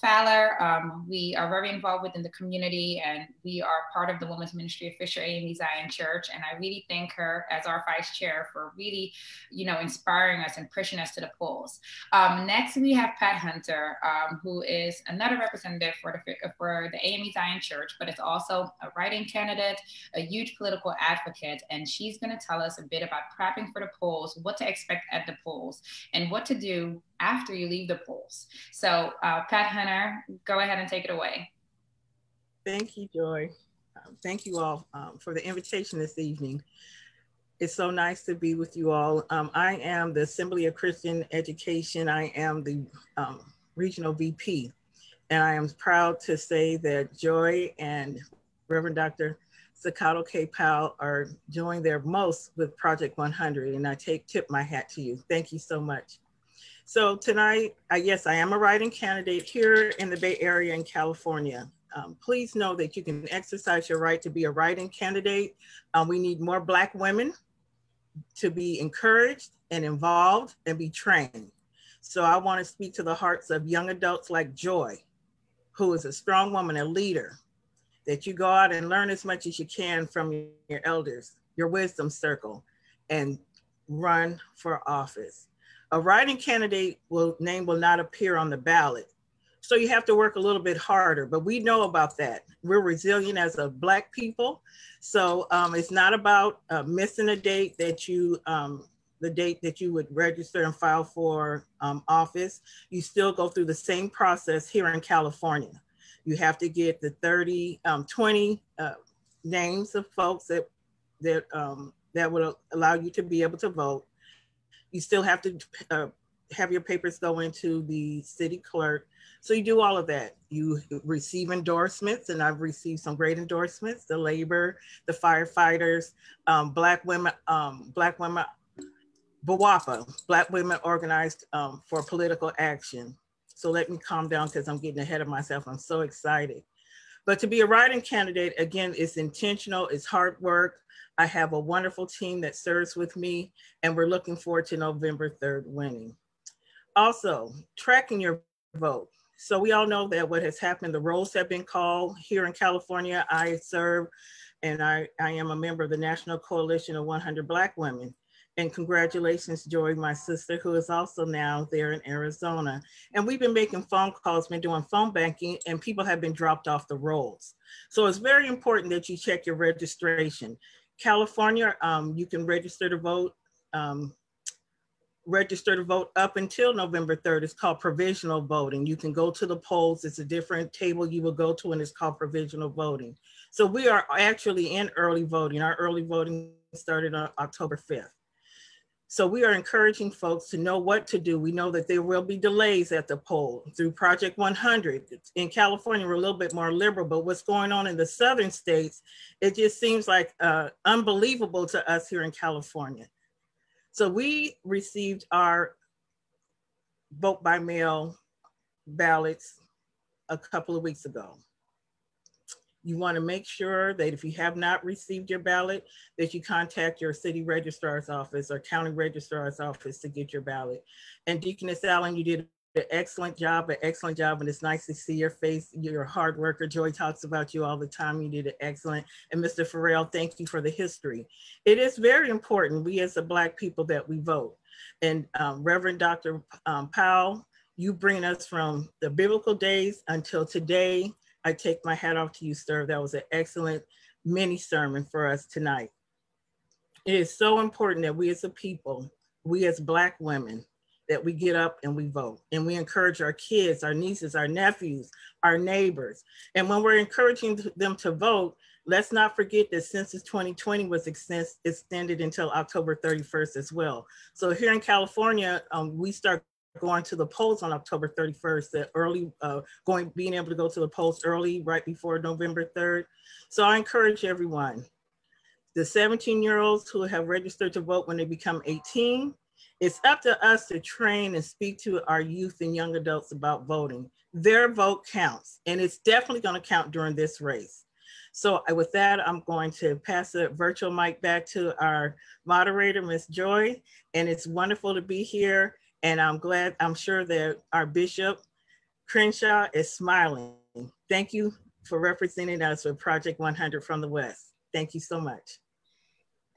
Valor. Um, we are very involved within the community and we are part of the Women's Ministry of Fisher AME Zion Church. And I really thank her as our vice chair for really, you know, inspiring us and pushing us to the polls. Um, next, we have Pat Hunter, um, who is another representative for the, for the AME Zion Church, but it's also a write-in candidate, a huge political advocate, and she's going to tell us a bit about prepping for the polls, what to expect at the polls, and what to do after you leave the polls. So, uh, Pat Hunter, go ahead and take it away. Thank you, Joy. Um, thank you all um, for the invitation this evening. It's so nice to be with you all. Um, I am the Assembly of Christian Education. I am the um, regional VP and I am proud to say that Joy and Reverend Dr. Staccato K. Powell are doing their most with Project 100. And I take tip my hat to you. Thank you so much. So tonight, I, yes, I am a write-in candidate here in the Bay Area in California. Um, please know that you can exercise your right to be a write-in candidate. Um, we need more Black women to be encouraged and involved and be trained. So I want to speak to the hearts of young adults like Joy, who is a strong woman, a leader, that you go out and learn as much as you can from your elders, your wisdom circle, and run for office. A write-in candidate will name will not appear on the ballot. So you have to work a little bit harder, but we know about that. We're resilient as a black people. So um, it's not about uh, missing a date that you um, the date that you would register and file for um, office, you still go through the same process here in California. You have to get the 30, um, 20 uh, names of folks that that um, that would allow you to be able to vote. You still have to uh, have your papers go into the city clerk. So you do all of that. You receive endorsements, and I've received some great endorsements. The labor, the firefighters, um, Black women, um, Black women, BWOPA, Black Women Organized um, for Political Action. So let me calm down because I'm getting ahead of myself. I'm so excited. But to be a write-in candidate, again, it's intentional, it's hard work. I have a wonderful team that serves with me, and we're looking forward to November 3rd winning. Also, tracking your vote. So we all know that what has happened, the rolls have been called here in California. I serve and I, I am a member of the National Coalition of 100 Black Women. And congratulations, Joy, my sister, who is also now there in Arizona. And we've been making phone calls, been doing phone banking, and people have been dropped off the rolls. So it's very important that you check your registration. California, um, you can register to vote um, register to vote up until November 3rd. It's called provisional voting. You can go to the polls. It's a different table you will go to and it's called provisional voting. So we are actually in early voting. Our early voting started on October 5th. So we are encouraging folks to know what to do. We know that there will be delays at the poll through Project 100. In California, we're a little bit more liberal, but what's going on in the southern states, it just seems like uh, unbelievable to us here in California. So we received our vote by mail ballots a couple of weeks ago. You want to make sure that if you have not received your ballot, that you contact your city registrar's office or county registrar's office to get your ballot. And Deaconess Allen, you did an excellent job, an excellent job, and it's nice to see your face. You're a hard worker. Joy talks about you all the time. You did an excellent. And Mr. Ferrell, thank you for the history. It is very important, we as a Black people, that we vote. And um, Reverend Dr. Um, Powell, you bring us from the biblical days until today. I take my hat off to you, sir. That was an excellent mini sermon for us tonight. It is so important that we as a people, we as Black women, that we get up and we vote and we encourage our kids, our nieces, our nephews, our neighbors. And when we're encouraging them to vote, let's not forget that Census 2020 was extended until October 31st as well. So here in California, um, we start going to the polls on October 31st, the early, uh, going, being able to go to the polls early, right before November 3rd. So I encourage everyone, the 17 year olds who have registered to vote when they become 18, it's up to us to train and speak to our youth and young adults about voting. Their vote counts, and it's definitely going to count during this race. So with that, I'm going to pass the virtual mic back to our moderator, Ms. Joy, and it's wonderful to be here. And I'm glad, I'm sure that our Bishop Crenshaw is smiling. Thank you for representing us with Project 100 from the West. Thank you so much.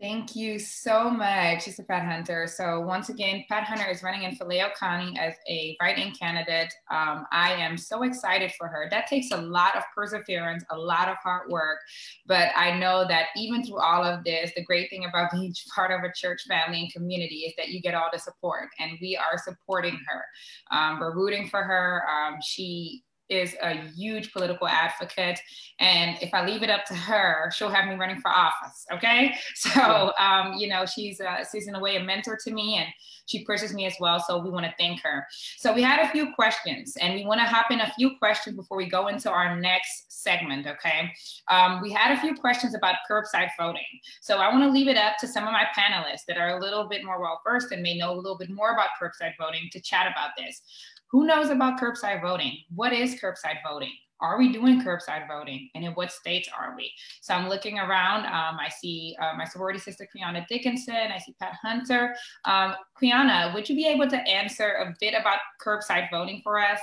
Thank you so much, Sister Pat Hunter. So once again, Pat Hunter is running in Vallejo County as a write-in candidate. Um, I am so excited for her. That takes a lot of perseverance, a lot of hard work. But I know that even through all of this, the great thing about being part of a church family and community is that you get all the support, and we are supporting her. Um, we're rooting for her. Um, she is a huge political advocate. And if I leave it up to her, she'll have me running for office. Okay. So, um, you know, she's, uh, she's in a way a mentor to me and she pushes me as well. So we want to thank her. So we had a few questions and we want to hop in a few questions before we go into our next segment. Okay. Um, we had a few questions about curbside voting. So I want to leave it up to some of my panelists that are a little bit more well versed and may know a little bit more about curbside voting to chat about this. Who knows about curbside voting? What is curbside voting? Are we doing curbside voting? And in what states are we? So I'm looking around. Um, I see uh, my sorority sister, Quiana Dickinson. I see Pat Hunter. Um, would you be able to answer a bit about curbside voting for us?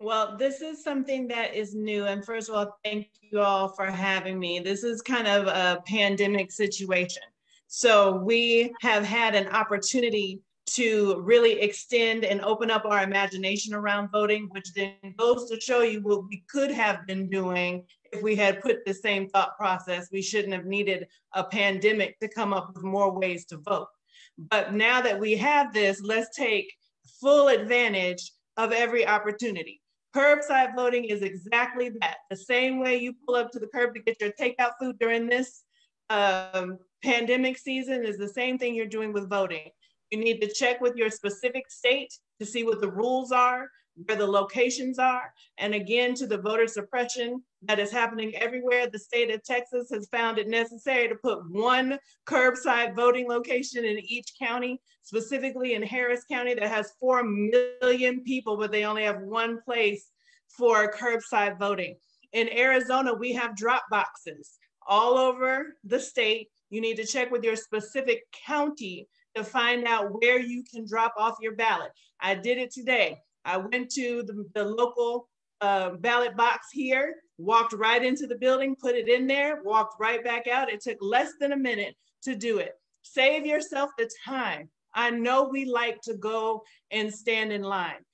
Well, this is something that is new. And first of all, thank you all for having me. This is kind of a pandemic situation. So we have had an opportunity to really extend and open up our imagination around voting, which then goes to show you what we could have been doing if we had put the same thought process. We shouldn't have needed a pandemic to come up with more ways to vote. But now that we have this, let's take full advantage of every opportunity. Curbside voting is exactly that. The same way you pull up to the curb to get your takeout food during this um, pandemic season is the same thing you're doing with voting. You need to check with your specific state to see what the rules are, where the locations are. And again, to the voter suppression that is happening everywhere, the state of Texas has found it necessary to put one curbside voting location in each county, specifically in Harris County that has 4 million people, but they only have one place for curbside voting. In Arizona, we have drop boxes all over the state. You need to check with your specific county to find out where you can drop off your ballot. I did it today. I went to the, the local uh, ballot box here, walked right into the building, put it in there, walked right back out. It took less than a minute to do it. Save yourself the time. I know we like to go and stand in line.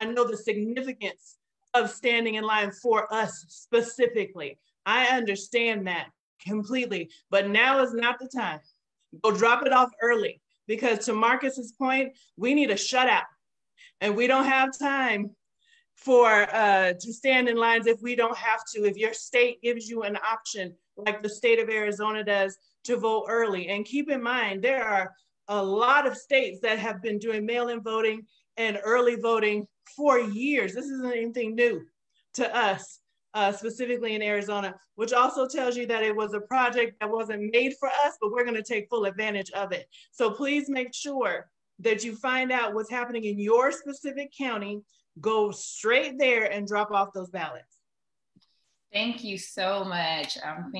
I know the significance of standing in line for us specifically. I understand that completely, but now is not the time. Go drop it off early because to Marcus's point, we need a shutout and we don't have time for uh, to stand in lines if we don't have to. If your state gives you an option, like the state of Arizona does, to vote early. And keep in mind, there are a lot of states that have been doing mail-in voting and early voting for years. This isn't anything new to us, uh, specifically in Arizona, which also tells you that it was a project that wasn't made for us, but we're gonna take full advantage of it. So please make sure that you find out what's happening in your specific county, go straight there and drop off those ballots. Thank you so much, um.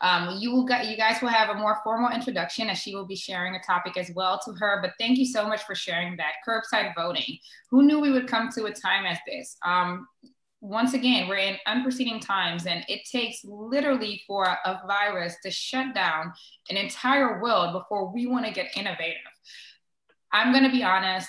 Um, you will get, you guys will have a more formal introduction as she will be sharing a topic as well to her. But thank you so much for sharing that curbside voting. Who knew we would come to a time as this? Um, once again, we're in unprecedented times, and it takes literally for a virus to shut down an entire world before we want to get innovative. I'm going to be honest.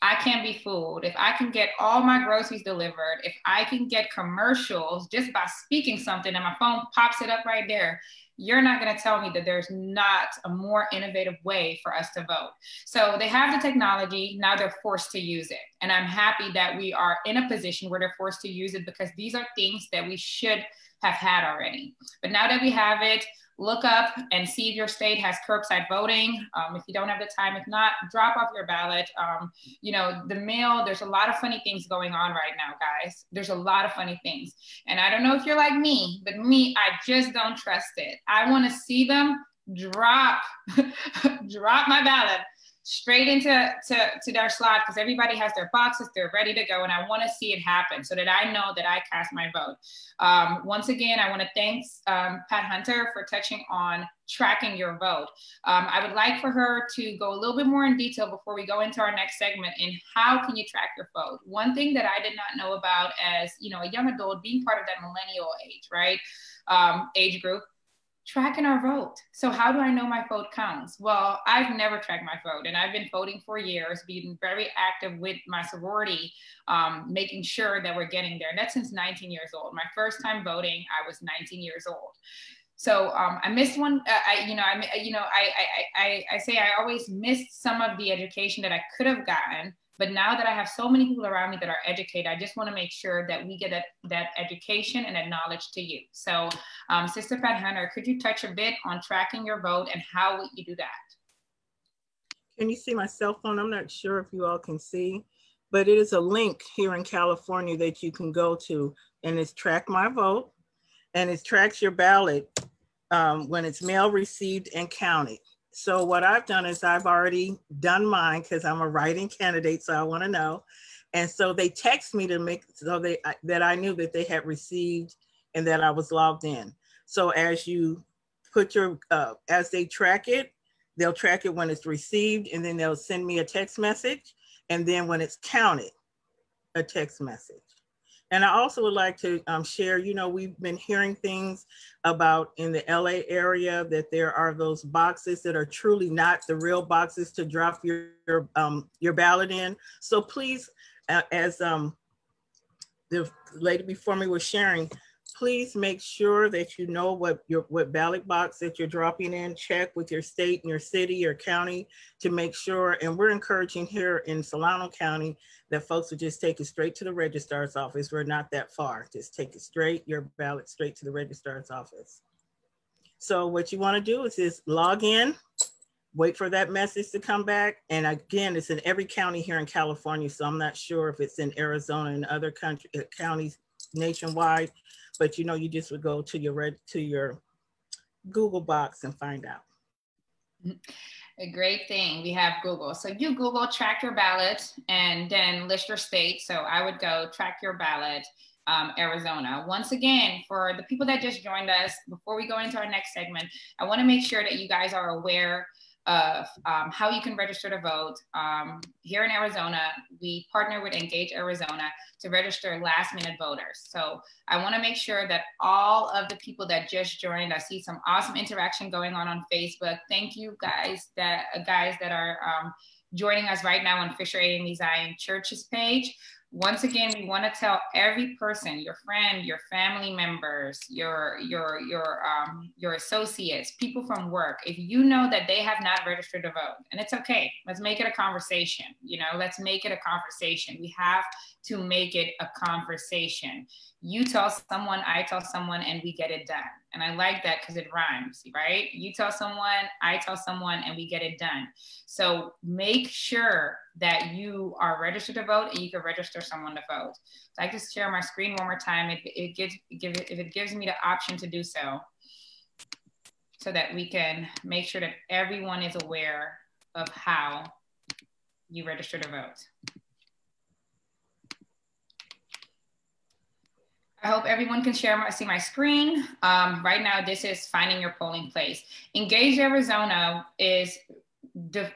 I can't be fooled. If I can get all my groceries delivered, if I can get commercials just by speaking something and my phone pops it up right there, you're not going to tell me that there's not a more innovative way for us to vote. So they have the technology, now they're forced to use it. And I'm happy that we are in a position where they're forced to use it because these are things that we should have had already. But now that we have it, look up and see if your state has curbside voting. Um, if you don't have the time, if not, drop off your ballot. Um, you know, the mail, there's a lot of funny things going on right now, guys. There's a lot of funny things. And I don't know if you're like me, but me, I just don't trust it. I want to see them drop, drop my ballot straight into to, to their slot because everybody has their boxes, they're ready to go. And I want to see it happen so that I know that I cast my vote. Um, once again, I want to thank um, Pat Hunter for touching on tracking your vote. Um, I would like for her to go a little bit more in detail before we go into our next segment in how can you track your vote. One thing that I did not know about as you know a young adult being part of that millennial age, right, um, age group, tracking our vote. So how do I know my vote counts? Well, I've never tracked my vote and I've been voting for years, being very active with my sorority, um, making sure that we're getting there. And that's since 19 years old. My first time voting, I was 19 years old. So um, I missed one. Uh, I, you know, I, you know, I, I, I, I say I always missed some of the education that I could have gotten but now that I have so many people around me that are educated, I just want to make sure that we get that, that education and that knowledge to you. So, um, Sister Pat Hunter, could you touch a bit on tracking your vote and how would you do that? Can you see my cell phone? I'm not sure if you all can see, but it is a link here in California that you can go to, and it's Track My Vote, and it tracks your ballot um, when it's mail received and counted. So what I've done is I've already done mine because I'm a write-in candidate, so I want to know. And so they text me to make so they that I knew that they had received and that I was logged in. So as you put your uh, as they track it, they'll track it when it's received, and then they'll send me a text message, and then when it's counted, a text message. And I also would like to um, share, you know, we've been hearing things about in the LA area that there are those boxes that are truly not the real boxes to drop your, your, um, your ballot in. So please, uh, as um, the lady before me was sharing, please make sure that you know what your what ballot box that you're dropping in. Check with your state and your city or county to make sure. And we're encouraging here in Solano County that folks would just take it straight to the registrar's office. We're not that far. Just take it straight, your ballot straight to the registrar's office. So what you want to do is just log in, wait for that message to come back. And again, it's in every county here in California. So I'm not sure if it's in Arizona and other country, uh, counties nationwide, but you know, you just would go to your red to your Google box and find out. A great thing. We have Google. So you Google track your ballot and then list your state. So I would go track your ballot, um, Arizona. Once again, for the people that just joined us, before we go into our next segment, I want to make sure that you guys are aware of um, how you can register to vote. Um, here in Arizona, we partner with Engage Arizona to register last minute voters. So I wanna make sure that all of the people that just joined, I see some awesome interaction going on on Facebook. Thank you guys that uh, guys that are um, joining us right now on Fisher AME Zion Church's page. Once again, we want to tell every person, your friend, your family members, your your your um your associates, people from work, if you know that they have not registered to vote, and it's okay, let's make it a conversation. You know, let's make it a conversation. We have to make it a conversation. You tell someone, I tell someone, and we get it done. And I like that because it rhymes, right? You tell someone, I tell someone, and we get it done. So make sure that you are registered to vote and you can register someone to vote. So I just share my screen one more time. It, it gives, give, if it gives me the option to do so, so that we can make sure that everyone is aware of how you register to vote. I hope everyone can share my, see my screen. Um, right now, this is finding your polling place. Engage Arizona is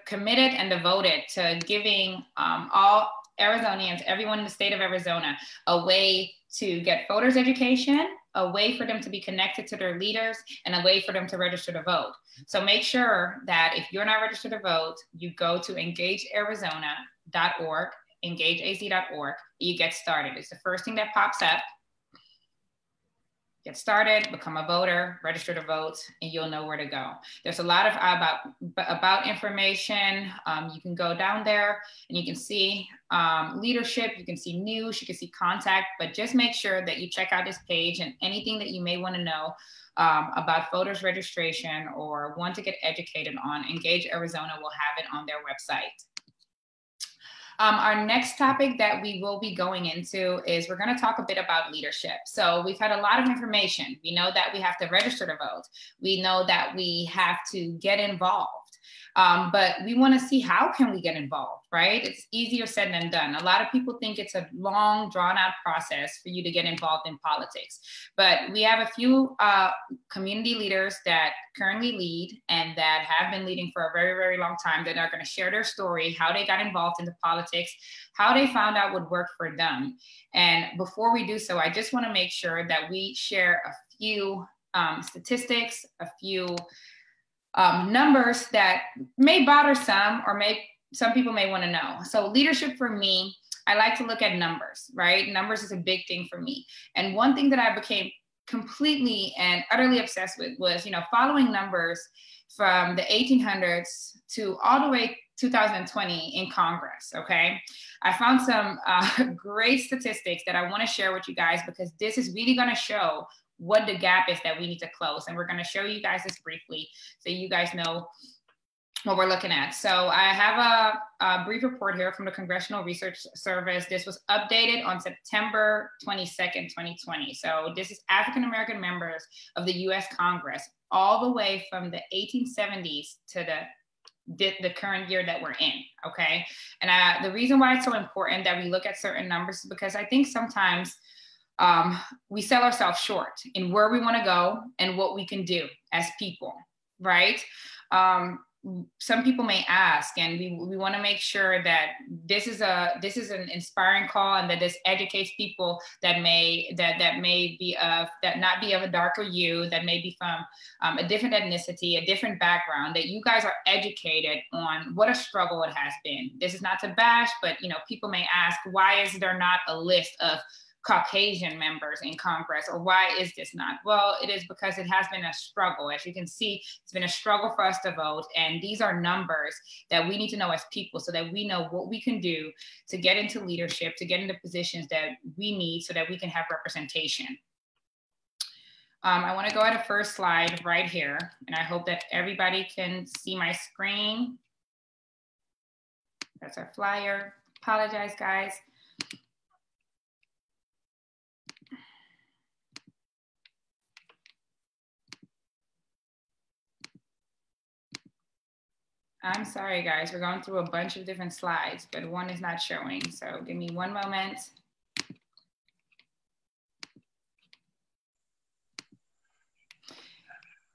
committed and devoted to giving um, all Arizonians, everyone in the state of Arizona, a way to get voters education, a way for them to be connected to their leaders, and a way for them to register to vote. So make sure that if you're not registered to vote, you go to engagearizona.org, engageaz.org, you get started. It's the first thing that pops up get started, become a voter, register to vote, and you'll know where to go. There's a lot of about about information. Um, you can go down there and you can see um, leadership, you can see news, you can see contact, but just make sure that you check out this page and anything that you may want to know um, about voters registration or want to get educated on, Engage Arizona will have it on their website. Um, our next topic that we will be going into is we're going to talk a bit about leadership. So we've had a lot of information. We know that we have to register to vote. We know that we have to get involved. Um, but we want to see how can we get involved, right? It's easier said than done. A lot of people think it's a long, drawn out process for you to get involved in politics. But we have a few uh, community leaders that currently lead and that have been leading for a very, very long time that are going to share their story, how they got involved into politics, how they found out would work for them. And before we do so, I just want to make sure that we share a few um, statistics, a few um, numbers that may bother some or may some people may want to know. So leadership for me, I like to look at numbers, right? Numbers is a big thing for me. And one thing that I became completely and utterly obsessed with was, you know, following numbers from the 1800s to all the way 2020 in Congress. Okay. I found some uh, great statistics that I want to share with you guys because this is really going to show what the gap is that we need to close. And we're going to show you guys this briefly so you guys know what we're looking at. So I have a, a, brief report here from the Congressional Research Service. This was updated on September 22nd, 2020. So this is African American members of the US Congress, all the way from the 1870s to the the, the current year that we're in okay and uh, the reason why it's so important that we look at certain numbers is because i think sometimes um, we sell ourselves short in where we want to go and what we can do as people, right? Um, some people may ask and we, we want to make sure that this is a this is an inspiring call and that this educates people that may that that may be of that not be of a darker hue that may be from um, a different ethnicity a different background that you guys are educated on what a struggle it has been this is not to bash but you know people may ask why is there not a list of Caucasian members in Congress, or why is this not? Well, it is because it has been a struggle. As you can see, it's been a struggle for us to vote. And these are numbers that we need to know as people so that we know what we can do to get into leadership, to get into positions that we need so that we can have representation. Um, I want to go at a first slide right here, and I hope that everybody can see my screen. That's our flyer. Apologize, guys. I'm sorry, guys. We're going through a bunch of different slides, but one is not showing. So give me one moment.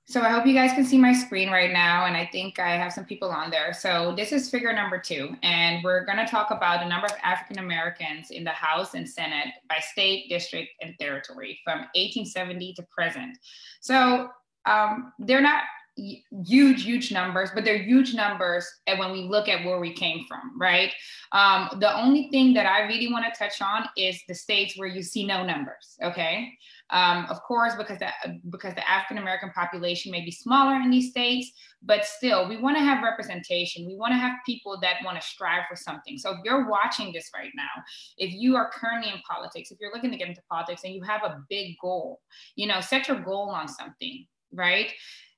So I hope you guys can see my screen right now. And I think I have some people on there. So this is figure number two. And we're going to talk about the number of African Americans in the House and Senate by state, district, and territory from 1870 to present. So um, they're not huge huge numbers but they're huge numbers and when we look at where we came from right? Um, the only thing that i really want to touch on is the states where you see no numbers okay? Um, of course because the, because the african american population may be smaller in these states but still we want to have representation. We want to have people that want to strive for something. So if you're watching this right now if you are currently in politics if you're looking to get into politics and you have a big goal you know set your goal on something right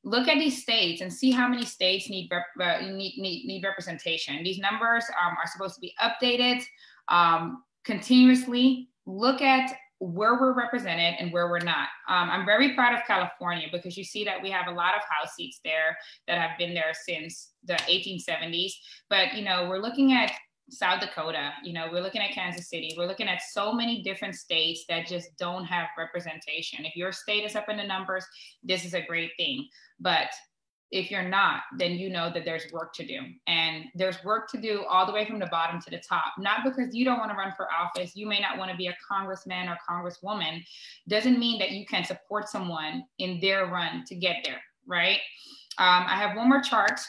look at these states and see how many states need, rep, uh, need, need, need, representation. These numbers um, are supposed to be updated um, continuously. Look at where we're represented and where we're not. Um, I'm very proud of California because you see that we have a lot of house seats there that have been there since the 1870s. But you know, we're looking at South Dakota, you know, we're looking at Kansas City, we're looking at so many different states that just don't have representation. If your state is up in the numbers, this is a great thing. But if you're not, then you know that there's work to do. And there's work to do all the way from the bottom to the top. Not because you don't want to run for office, you may not want to be a congressman or congresswoman, doesn't mean that you can support someone in their run to get there, right? Um, I have one more chart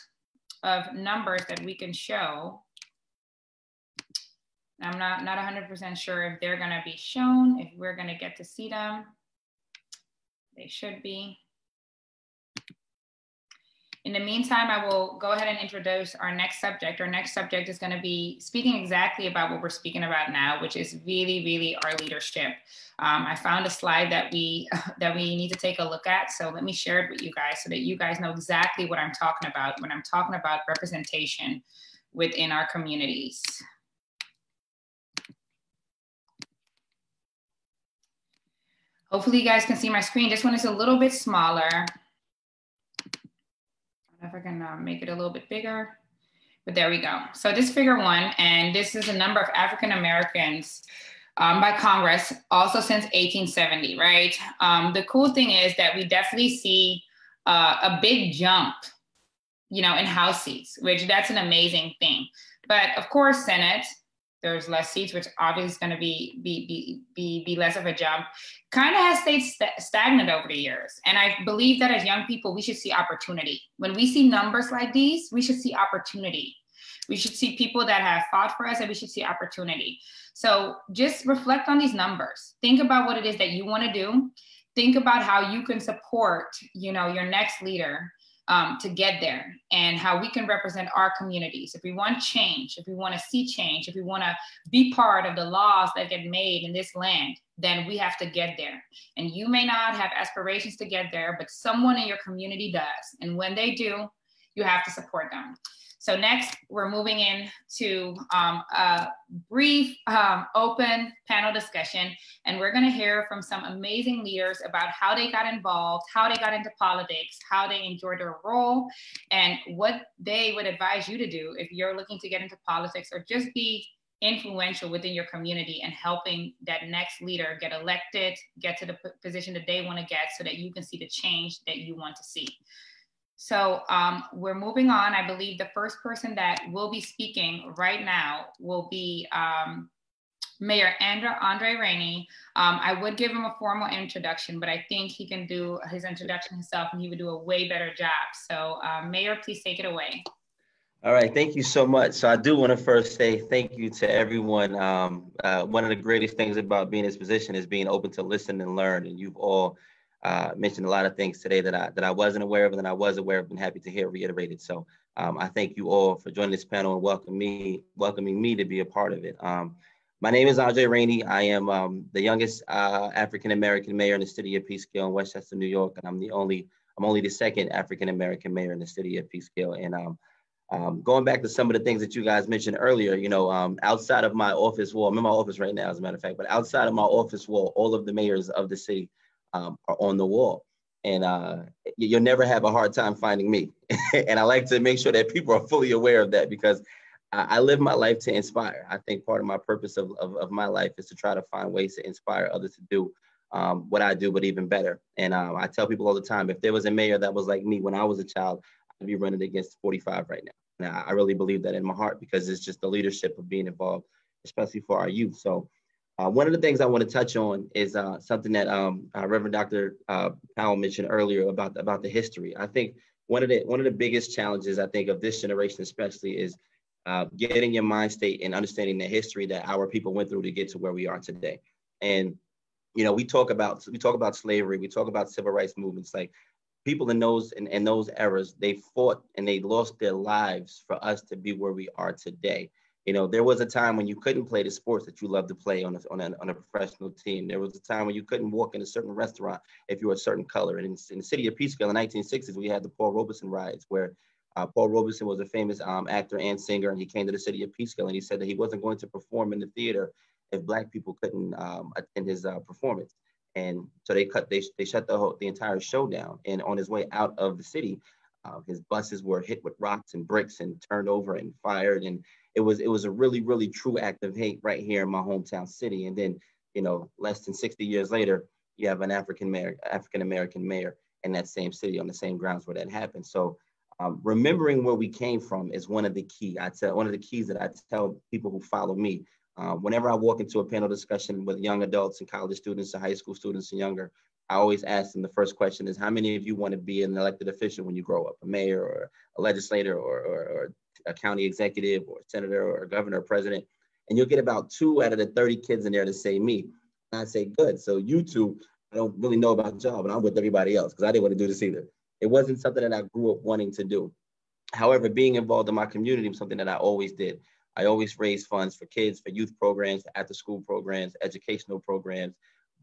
of numbers that we can show. I'm not, not 100% sure if they're gonna be shown, if we're gonna get to see them. They should be. In the meantime, I will go ahead and introduce our next subject. Our next subject is going to be speaking exactly about what we're speaking about now, which is really, really our leadership. Um, I found a slide that we that we need to take a look at. So let me share it with you guys so that you guys know exactly what I'm talking about when I'm talking about representation within our communities. Hopefully you guys can see my screen. This one is a little bit smaller. I don't know if I can uh, make it a little bit bigger, but there we go. So this figure one, and this is the number of African Americans um, by Congress, also since 1870, right? Um, the cool thing is that we definitely see uh, a big jump, you know, in House seats, which that's an amazing thing. But of course, Senate, there's less seats, which obviously is going to be, be be be be less of a jump. Kind of has stayed st- stagnant over the years, and I believe that as young people, we should see opportunity. When we see numbers like these, we should see opportunity. We should see people that have fought for us, and we should see opportunity. So just reflect on these numbers. Think about what it is that you want to do. Think about how you can support, you know, your next leader um, to get there and how we can represent our communities. If we want change, if we want to see change, if we want to be part of the laws that get made in this land, then we have to get there. And you may not have aspirations to get there, but someone in your community does. And when they do, you have to support them. So next, we're moving into um, a brief, um, open panel discussion, and we're gonna hear from some amazing leaders about how they got involved, how they got into politics, how they enjoyed their role, and what they would advise you to do if you're looking to get into politics or just be influential within your community and helping that next leader get elected, get to the position that they want to get so that you can see the change that you want to see. So um, we're moving on. I believe the first person that will be speaking right now will be um, Mayor Andrew, Andre Rainey. Um, I would give him a formal introduction, but I think he can do his introduction himself and he would do a way better job. So uh, Mayor, please take it away. All right, thank you so much. So I do want to first say thank you to everyone. Um, uh, one of the greatest things about being in this position is being open to listen and learn. And you've all uh, mentioned a lot of things today that I that I wasn't aware of and that I was aware of and happy to hear reiterated. So um, I thank you all for joining this panel and welcome me, welcoming me to be a part of it. Um, my name is Andre Rainey. I am um, the youngest uh, African American mayor in the city of Peekskill in Westchester, New York, and I'm the only I'm only the second African American mayor in the city of Peekskill. And um, um, going back to some of the things that you guys mentioned earlier, you know, um, outside of my office wall, I'm in my office right now, as a matter of fact, but outside of my office wall, all of the mayors of the city um, are on the wall. And uh, you'll never have a hard time finding me. and I like to make sure that people are fully aware of that because I, live my life to inspire. I think part of my purpose of, of, of, my life is to try to find ways to inspire others to do um, what I do, but even better. And um, I tell people all the time, if there was a mayor that was like me when I was a child, I'd be running against 45 right now. And I really believe that in my heart because it's just the leadership of being involved, especially for our youth. So uh, one of the things I want to touch on is uh, something that um, uh, Reverend Dr. Uh, Powell mentioned earlier about, about the history. I think one of the one of the biggest challenges I think of this generation especially is uh, getting your mind state and understanding the history that our people went through to get to where we are today. And you know, we talk about we talk about slavery, we talk about civil rights movements. Like people in those in, in those eras, they fought and they lost their lives for us to be where we are today. You know, there was a time when you couldn't play the sports that you love to play on a, on a, on a professional team. There was a time when you couldn't walk in a certain restaurant if you were a certain color. And in, in the city of Peekskill in the 1960s, we had the Paul Robeson riots where uh, Paul Robeson was a famous um, actor and singer, and he came to the city of Peekskill and he said that he wasn't going to perform in the theater if Black people couldn't um, attend his uh, performance. And so they cut, they, they shut the whole, the entire show down. And on his way out of the city, uh, his buses were hit with rocks and bricks and turned over and fired. And it was, it was a really, really true act of hate right here in my hometown city. And then, you know, less than 60 years later, you have an African mayor, African American mayor in that same city on the same grounds where that happened. So um, remembering where we came from is one of the key. I tell one of the keys that I tell people who follow me uh, whenever I walk into a panel discussion with young adults and college students and high school students and younger, I always ask them the first question is how many of you want to be an elected official when you grow up, a mayor or a legislator or, or, or a county executive or senator or governor or president? And you'll get about two out of the 30 kids in there to say me. And I say, good. So you two, I don't really know about the job, and I'm with everybody else because I didn't want to do this either. It wasn't something that I grew up wanting to do. However, being involved in my community was something that I always did. I always raised funds for kids, for youth programs, after school programs, educational programs,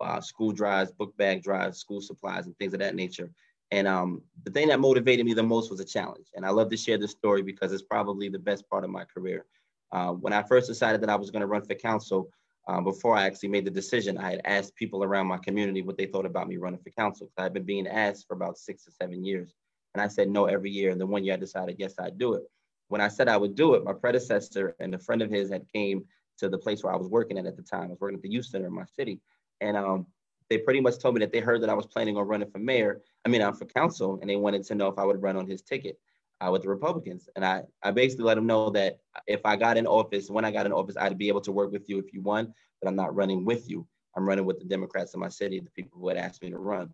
uh, school drives, book bag drives, school supplies, and things of that nature. And um, the thing that motivated me the most was a challenge. And I love to share this story because it's probably the best part of my career. Uh, when I first decided that I was going to run for council, um, before I actually made the decision, I had asked people around my community what they thought about me running for council. I've been being asked for about six or seven years. And I said no every year. And the one year I decided, yes, I'd do it when I said I would do it, my predecessor and a friend of his had came to the place where I was working at at the time. I was working at the youth center in my city. And um, they pretty much told me that they heard that I was planning on running for mayor, I mean, I'm for council, and they wanted to know if I would run on his ticket uh, with the Republicans. And I, I basically let them know that if I got in office, when I got in office, I'd be able to work with you if you won, but I'm not running with you. I'm running with the Democrats in my city, the people who had asked me to run.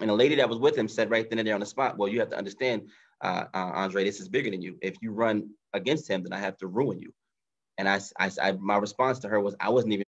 And the lady that was with him said right then and there on the spot, well, you have to understand, uh, uh, Andre, this is bigger than you. If you run against him, then I have to ruin you. And I, I, I my response to her was, I wasn't even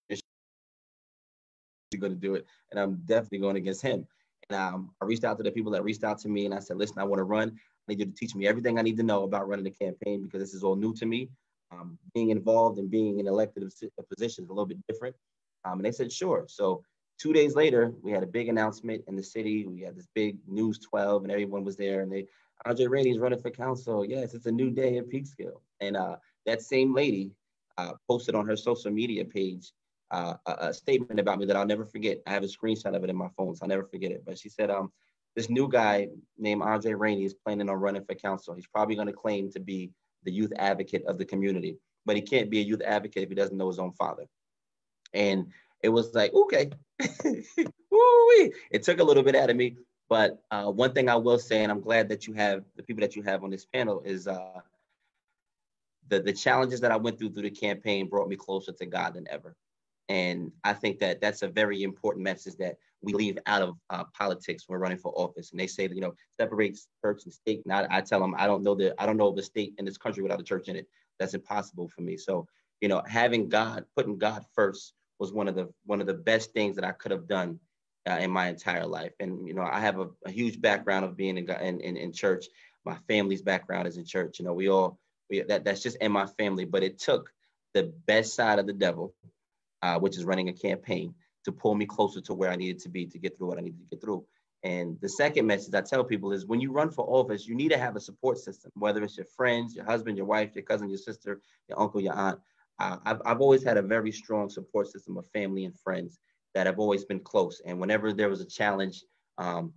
going to do it, and I'm definitely going against him. And um, I reached out to the people that reached out to me, and I said, listen, I want to run. I need you to teach me everything I need to know about running a campaign because this is all new to me. Um, being involved and being in elected position is a little bit different. Um, and they said, sure. So two days later, we had a big announcement in the city. We had this big News 12, and everyone was there. And they Andre Rainey's running for council. Yes, it's a new day in Peekskill. And uh, that same lady uh, posted on her social media page uh, a, statement about me that I'll never forget. I have a screenshot of it in my phone, so I'll never forget it. But she said, um, this new guy named Andre Rainey is planning on running for council. He's probably going to claim to be the youth advocate of the community, but he can't be a youth advocate if he doesn't know his own father. And it was like, okay, it took a little bit out of me, but uh, one thing I will say, and I'm glad that you have the people that you have on this panel, is uh, the the challenges that I went through through the campaign brought me closer to God than ever. And I think that that's a very important message that we leave out of uh, politics when we're running for office. And they say that, you know, separates church and state. And I, tell them, I don't know the, I don't know the state in this country without a church in it. That's impossible for me. So, you know, having God, putting God first was one of the, one of the best things that I could have done uh, in my entire life. And, you know, I have a, a huge background of being in, in, in, in church. My family's background is in church. You know, we all, we, that, that's just in my family, but it took the best side of the devil, uh, which is running a campaign to pull me closer to where I needed to be to get through what I needed to get through. And the second message I tell people is when you run for office, you need to have a support system, whether it's your friends, your husband, your wife, your cousin, your sister, your uncle, your aunt. Uh, I've, I've always had a very strong support system of family and friends that have always been close. And whenever there was a challenge, um,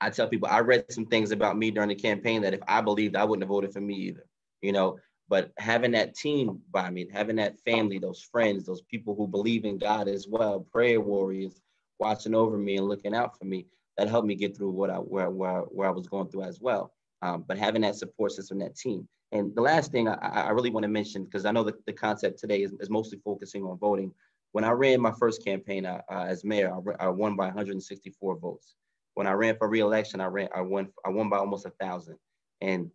I tell people I read some things about me during the campaign that if I believed, I wouldn't have voted for me either. You know, but having that team by me, having that family, those friends, those people who believe in God as well, prayer warriors watching over me and looking out for me, that helped me get through what I where where, where I was going through as well. Um, but having that support system, that team. And the last thing I, I really want to mention, because I know that the concept today is, is mostly focusing on voting. When I ran my first campaign uh, as mayor, I, I, won by 164 votes. When I ran for reelection, I ran I won I won by almost a thousand. And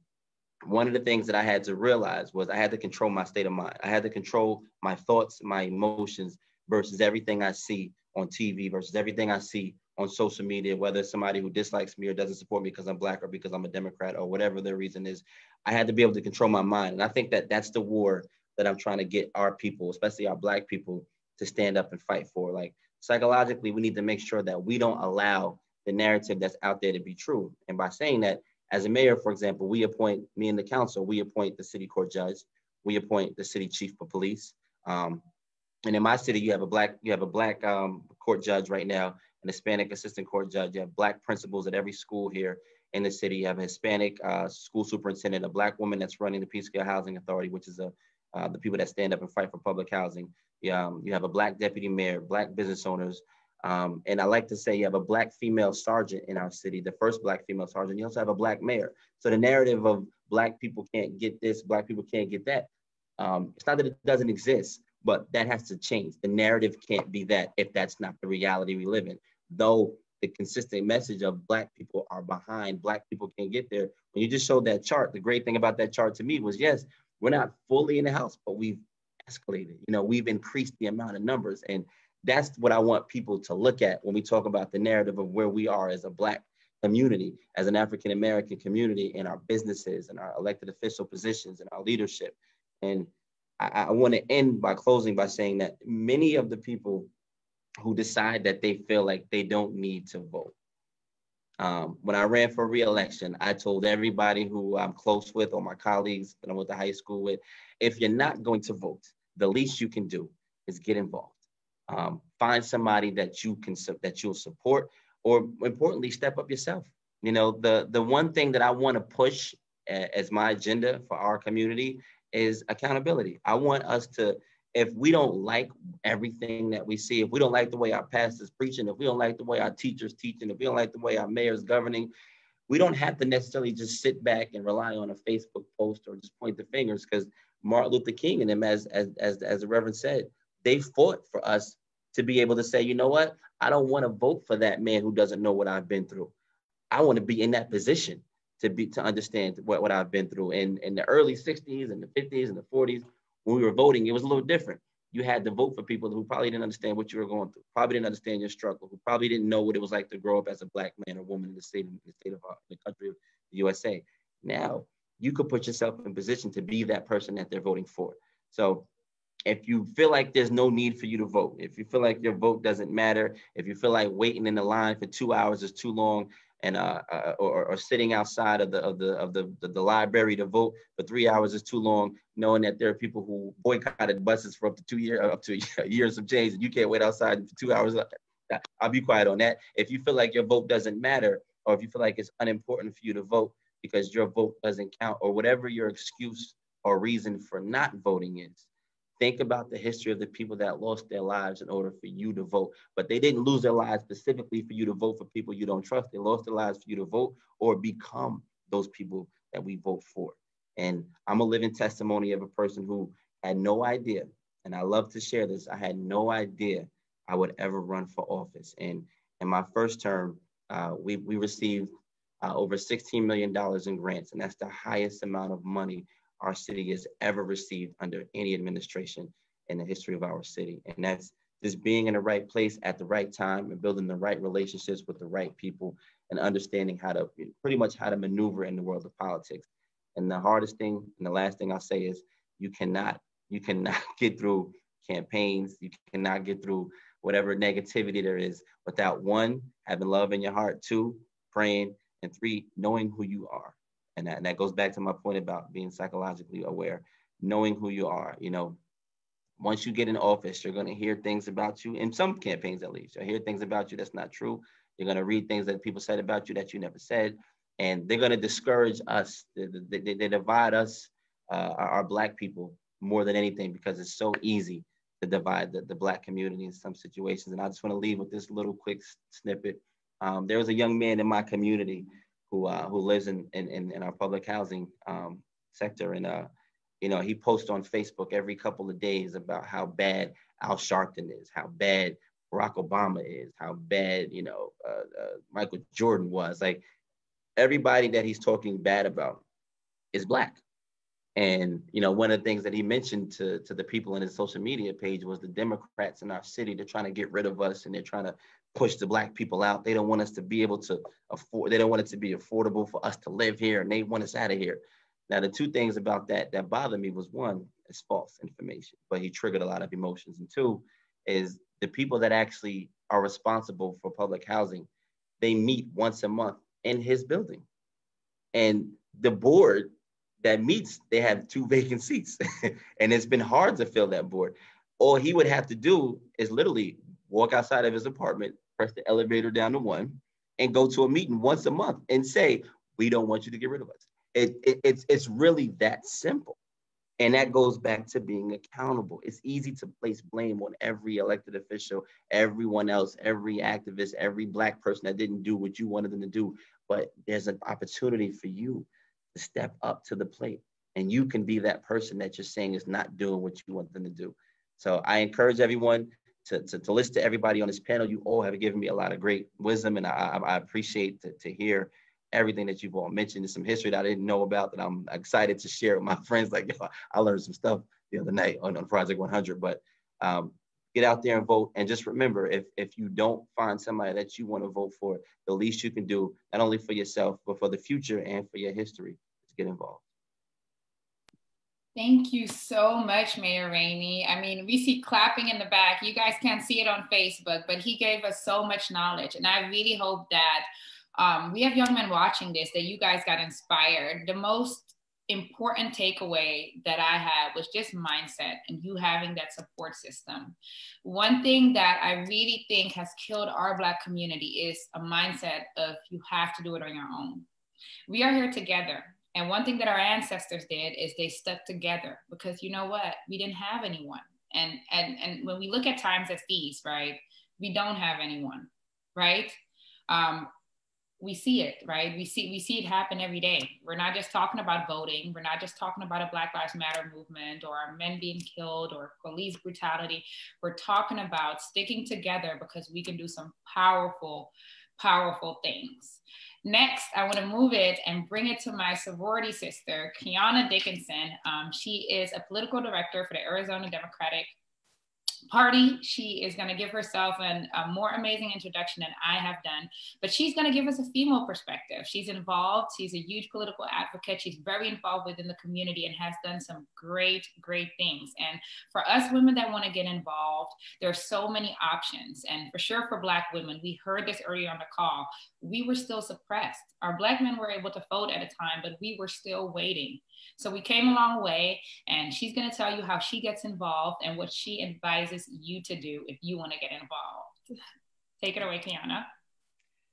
one of the things that I had to realize was I had to control my state of mind. I had to control my thoughts, my emotions versus everything I see on TV versus everything I see on social media, whether it's somebody who dislikes me or doesn't support me because I'm black or because I'm a Democrat or whatever the reason is. I had to be able to control my mind. And I think that that's the war that I'm trying to get our people, especially our black people, to stand up and fight for. Like psychologically, we need to make sure that we don't allow the narrative that's out there to be true. And by saying that, as a mayor, for example, we appoint, me and the council, we appoint the city court judge, we appoint the city chief of police. Um, and in my city, you have a black, you have a black um, court judge right now, an Hispanic assistant court judge. You have black principals at every school here in the city. You have a Hispanic uh, school superintendent, a black woman that's running the Peekskill Housing Authority, which is a, uh, the people that stand up and fight for public housing. Um, you have a black deputy mayor, black business owners, um, and I like to say you have a black female sergeant in our city, the first black female sergeant. You also have a black mayor. So the narrative of black people can't get this, black people can't get that. Um, it's not that it doesn't exist, but that has to change. The narrative can't be that if that's not the reality we live in. Though the consistent message of black people are behind, black people can't get there. When you just showed that chart, the great thing about that chart to me was yes, we're not fully in the house, but we've escalated. You know, we've increased the amount of numbers. And that's what I want people to look at when we talk about the narrative of where we are as a Black community, as an African American community in our businesses and our elected official positions and our leadership. And I, I want to end by closing by saying that many of the people who decide that they feel like they don't need to vote. Um, when I ran for reelection, I told everybody who I'm close with or my colleagues that I went to high school with, if you're not going to vote, the least you can do is get involved. Um, find somebody that you can that you'll support, or importantly, step up yourself. You know, the the one thing that I want to push as my agenda for our community is accountability. I want us to, if we don't like everything that we see, if we don't like the way our pastors preaching, if we don't like the way our teachers teaching, if we don't like the way our mayor's governing, we don't have to necessarily just sit back and rely on a Facebook post or just point the fingers because Martin Luther King and them, as, as, as, as the Reverend said, they fought for us to be able to say, you know what, I don't want to vote for that man who doesn't know what I've been through. I want to be in that position to be to understand what, what I've been through. And in the early 60s and the 50s and the 40s, when we were voting, it was a little different. You had to vote for people who probably didn't understand what you were going through, probably didn't understand your struggle, who probably didn't know what it was like to grow up as a black man or woman in the state, in the state of uh, the country of the USA. Now you could put yourself in position to be that person that they're voting for. So if you feel like there's no need for you to vote, if you feel like your vote doesn't matter, if you feel like waiting in the line for two hours is too long, and uh, uh, or, or sitting outside of the of the of the, the, the library to vote for three hours is too long, knowing that there are people who boycotted buses for up to two years, up to years of change, and you can't wait outside for two hours. I'll be quiet on that. If you feel like your vote doesn't matter, or if you feel like it's unimportant for you to vote because your vote doesn't count, or whatever your excuse or reason for not voting is, Think about the history of the people that lost their lives in order for you to vote. But they didn't lose their lives specifically for you to vote for people you don't trust. They lost their lives for you to vote or become those people that we vote for. And I'm a living testimony of a person who had no idea and I love to share this. I had no idea I would ever run for office. And in my first term, uh, we, we received uh, over $16 million in grants, and that's the highest amount of money our city has ever received under any administration in the history of our city. And that's just being in the right place at the right time and building the right relationships with the right people and understanding how to pretty much how to maneuver in the world of politics. And the hardest thing and the last thing I'll say is you cannot, you cannot get through campaigns, you cannot get through whatever negativity there is without one, having love in your heart, two, praying, and three, knowing who you are. And that, and that goes back to my point about being psychologically aware, knowing who you are. You know, once you get in office, you're going to hear things about you, in some campaigns at least, you'll hear things about you that's not true. You're going to read things that people said about you that you never said. And they're going to discourage us. They, they, they divide us, uh, our, our, Black people, more than anything because it's so easy to divide the, the Black community in some situations. And I just want to leave with this little quick snippet. Um, there was a young man in my community who uh, who lives in, in, in our public housing um, sector. And, uh, you know, he posts on Facebook every couple of days about how bad Al Sharpton is, how bad Barack Obama is, how bad, you know, uh, uh, Michael Jordan was. Like everybody that he's talking bad about is Black. And, you know, one of the things that he mentioned to, to the people in his social media page was the Democrats in our city, they're trying to get rid of us and they're trying to push the black people out. They don't want us to be able to afford, they don't want it to be affordable for us to live here and they want us out of here. Now, the two things about that that bothered me was one, it's false information, but he triggered a lot of emotions. And two, is the people that actually are responsible for public housing, they meet once a month in his building. And the board that meets, they have two vacant seats. and it's been hard to fill that board. All he would have to do is literally walk outside of his apartment, press the elevator down to one, and go to a meeting once a month and say, we don't want you to get rid of us. It, it, it's, it's really that simple. And that goes back to being accountable. It's easy to place blame on every elected official, everyone else, every activist, every Black person that didn't do what you wanted them to do. But there's an opportunity for you to step up to the plate. And you can be that person that you're saying is not doing what you want them to do. So I encourage everyone to, to, to listen to everybody on this panel. You all have given me a lot of great wisdom, and I, I appreciate to, to hear everything that you've all mentioned. There's some history that I didn't know about that I'm excited to share with my friends. Like I learned some stuff the other night on, on Project 100. But um, get out there and vote. And just remember, if if you don't find somebody that you want to vote for, the least you can do, not only for yourself but for the future and for your history, is get involved. Thank you so much, Mayor Rainey. I mean, we see clapping in the back. You guys can't see it on Facebook, but he gave us so much knowledge. And I really hope that um, we have young men watching this, that you guys got inspired. The most important takeaway that I had was just mindset and you having that support system. One thing that I really think has killed our Black community is a mindset of you have to do it on your own. We are here together. And one thing that our ancestors did is they stuck together because you know what? We didn't have anyone. And and and when we look at times as these, right, we don't have anyone, right? Um, we see it, right? We see we see it happen every day. We're not just talking about voting. We're not just talking about a Black Lives Matter movement or men being killed or police brutality. We're talking about sticking together because we can do some powerful, powerful things. Next, I want to move it and bring it to my sorority sister, Kiana Dickinson. Um, she is a political director for the Arizona Democratic Party. She is going to give herself an, a more amazing introduction than I have done, but she's going to give us a female perspective. She's involved. She's a huge political advocate. She's very involved within the community and has done some great, great things. And for us women that want to get involved, there are so many options. And for sure, for Black women, we heard this earlier on the call we were still suppressed. Our Black men were able to vote at a time, but we were still waiting. So we came a long way, and she's going to tell you how she gets involved and what she advises you to do if you want to get involved. Take it away, Kiana.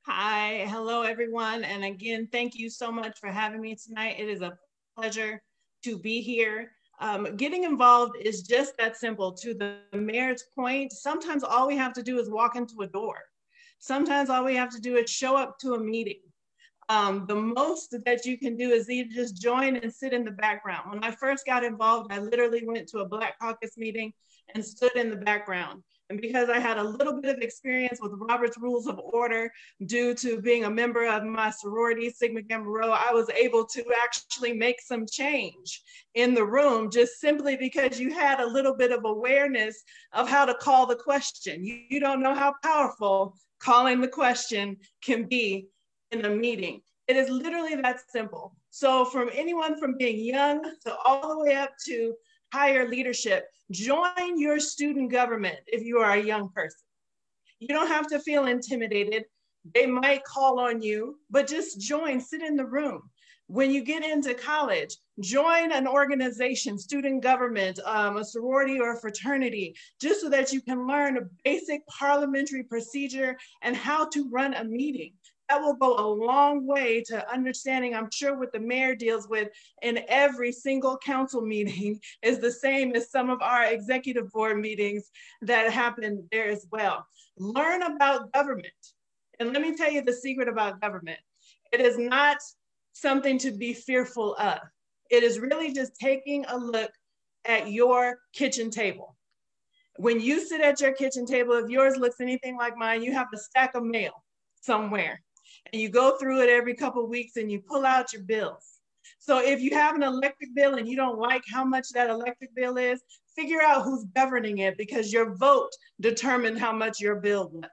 Hi, hello, everyone. And again, thank you so much for having me tonight. It is a pleasure to be here. Um, getting involved is just that simple. To the mayor's point, sometimes all we have to do is walk into a door Sometimes all we have to do is show up to a meeting. Um, the most that you can do is either just join and sit in the background. When I first got involved, I literally went to a Black Caucus meeting and stood in the background. And because I had a little bit of experience with Robert's Rules of Order due to being a member of my sorority, Sigma Gamma Rho, I was able to actually make some change in the room just simply because you had a little bit of awareness of how to call the question. You, you don't know how powerful calling the question can be in a meeting. It is literally that simple. So from anyone from being young to all the way up to higher leadership, join your student government if you are a young person. You don't have to feel intimidated. They might call on you, but just join, sit in the room. When you get into college, join an organization, student government, um, a sorority or a fraternity, just so that you can learn a basic parliamentary procedure and how to run a meeting that will go a long way to understanding, I'm sure what the mayor deals with in every single council meeting is the same as some of our executive board meetings that happen there as well. Learn about government. And let me tell you the secret about government. It is not something to be fearful of. It is really just taking a look at your kitchen table. When you sit at your kitchen table, if yours looks anything like mine, you have a stack of mail somewhere and you go through it every couple of weeks and you pull out your bills. So if you have an electric bill and you don't like how much that electric bill is, figure out who's governing it because your vote determined how much your bill was.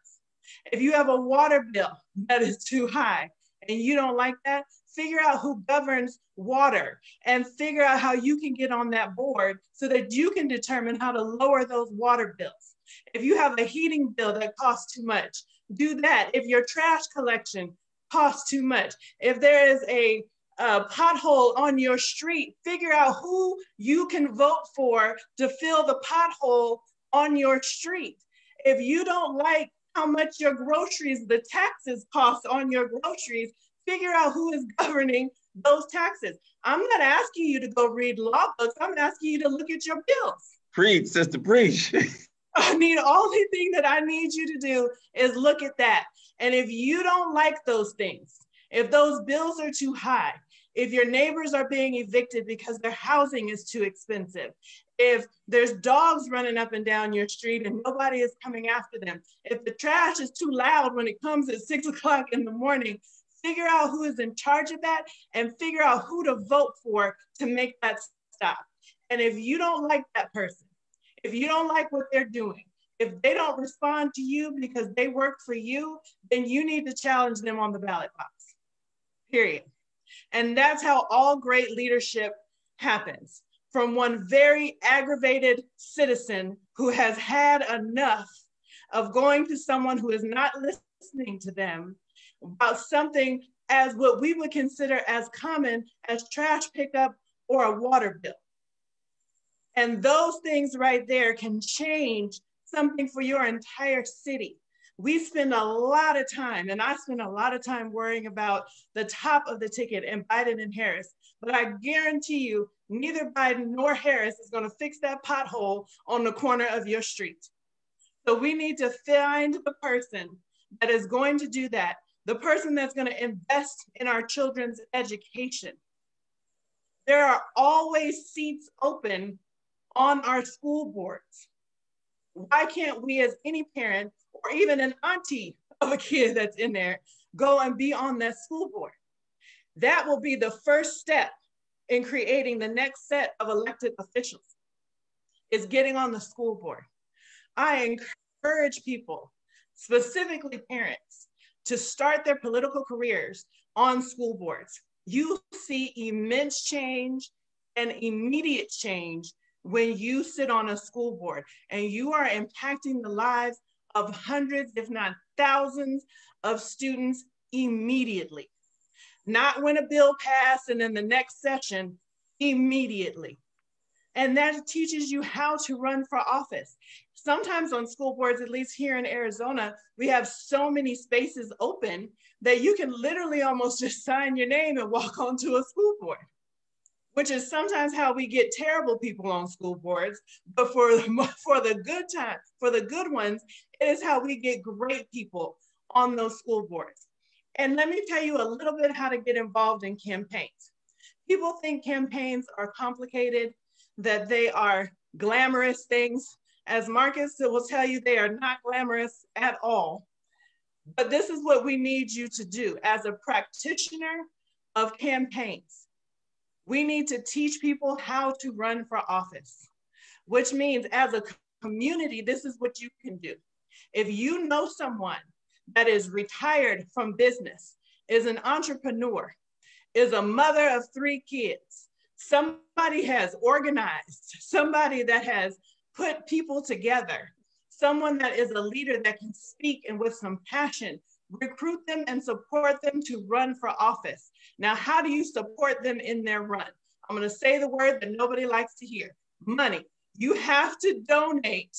If you have a water bill that is too high and you don't like that, figure out who governs water and figure out how you can get on that board so that you can determine how to lower those water bills. If you have a heating bill that costs too much, do that. If your trash collection costs too much, if there is a, a pothole on your street, figure out who you can vote for to fill the pothole on your street. If you don't like how much your groceries, the taxes cost on your groceries, figure out who is governing those taxes. I'm not asking you to go read law books. I'm asking you to look at your bills. Preach, sister, preach. I need only thing that I need you to do is look at that. And if you don't like those things, if those bills are too high, if your neighbors are being evicted because their housing is too expensive, if there's dogs running up and down your street and nobody is coming after them, if the trash is too loud when it comes at six o'clock in the morning, figure out who is in charge of that and figure out who to vote for to make that stop. And if you don't like that person, if you don't like what they're doing, if they don't respond to you because they work for you, then you need to challenge them on the ballot box, period. And that's how all great leadership happens from one very aggravated citizen who has had enough of going to someone who is not listening to them about something as what we would consider as common as trash pickup or a water bill. And those things right there can change something for your entire city. We spend a lot of time, and I spend a lot of time worrying about the top of the ticket and Biden and Harris. But I guarantee you, neither Biden nor Harris is going to fix that pothole on the corner of your street. So we need to find the person that is going to do that, the person that's going to invest in our children's education. There are always seats open on our school boards. Why can't we, as any parent or even an auntie of a kid that's in there, go and be on that school board? That will be the first step in creating the next set of elected officials is getting on the school board. I encourage people, specifically parents, to start their political careers on school boards. You see immense change and immediate change when you sit on a school board and you are impacting the lives of hundreds, if not thousands, of students immediately. Not when a bill passed and in the next session, immediately. And that teaches you how to run for office. Sometimes on school boards, at least here in Arizona, we have so many spaces open that you can literally almost just sign your name and walk onto a school board which is sometimes how we get terrible people on school boards. But for, for the good time, for the good ones, it is how we get great people on those school boards. And let me tell you a little bit how to get involved in campaigns. People think campaigns are complicated, that they are glamorous things. As Marcus will tell you, they are not glamorous at all. But this is what we need you to do as a practitioner of campaigns. We need to teach people how to run for office, which means as a community, this is what you can do. If you know someone that is retired from business, is an entrepreneur, is a mother of three kids, somebody has organized, somebody that has put people together, someone that is a leader that can speak and with some passion, recruit them and support them to run for office. Now, how do you support them in their run? I'm going to say the word that nobody likes to hear money. You have to donate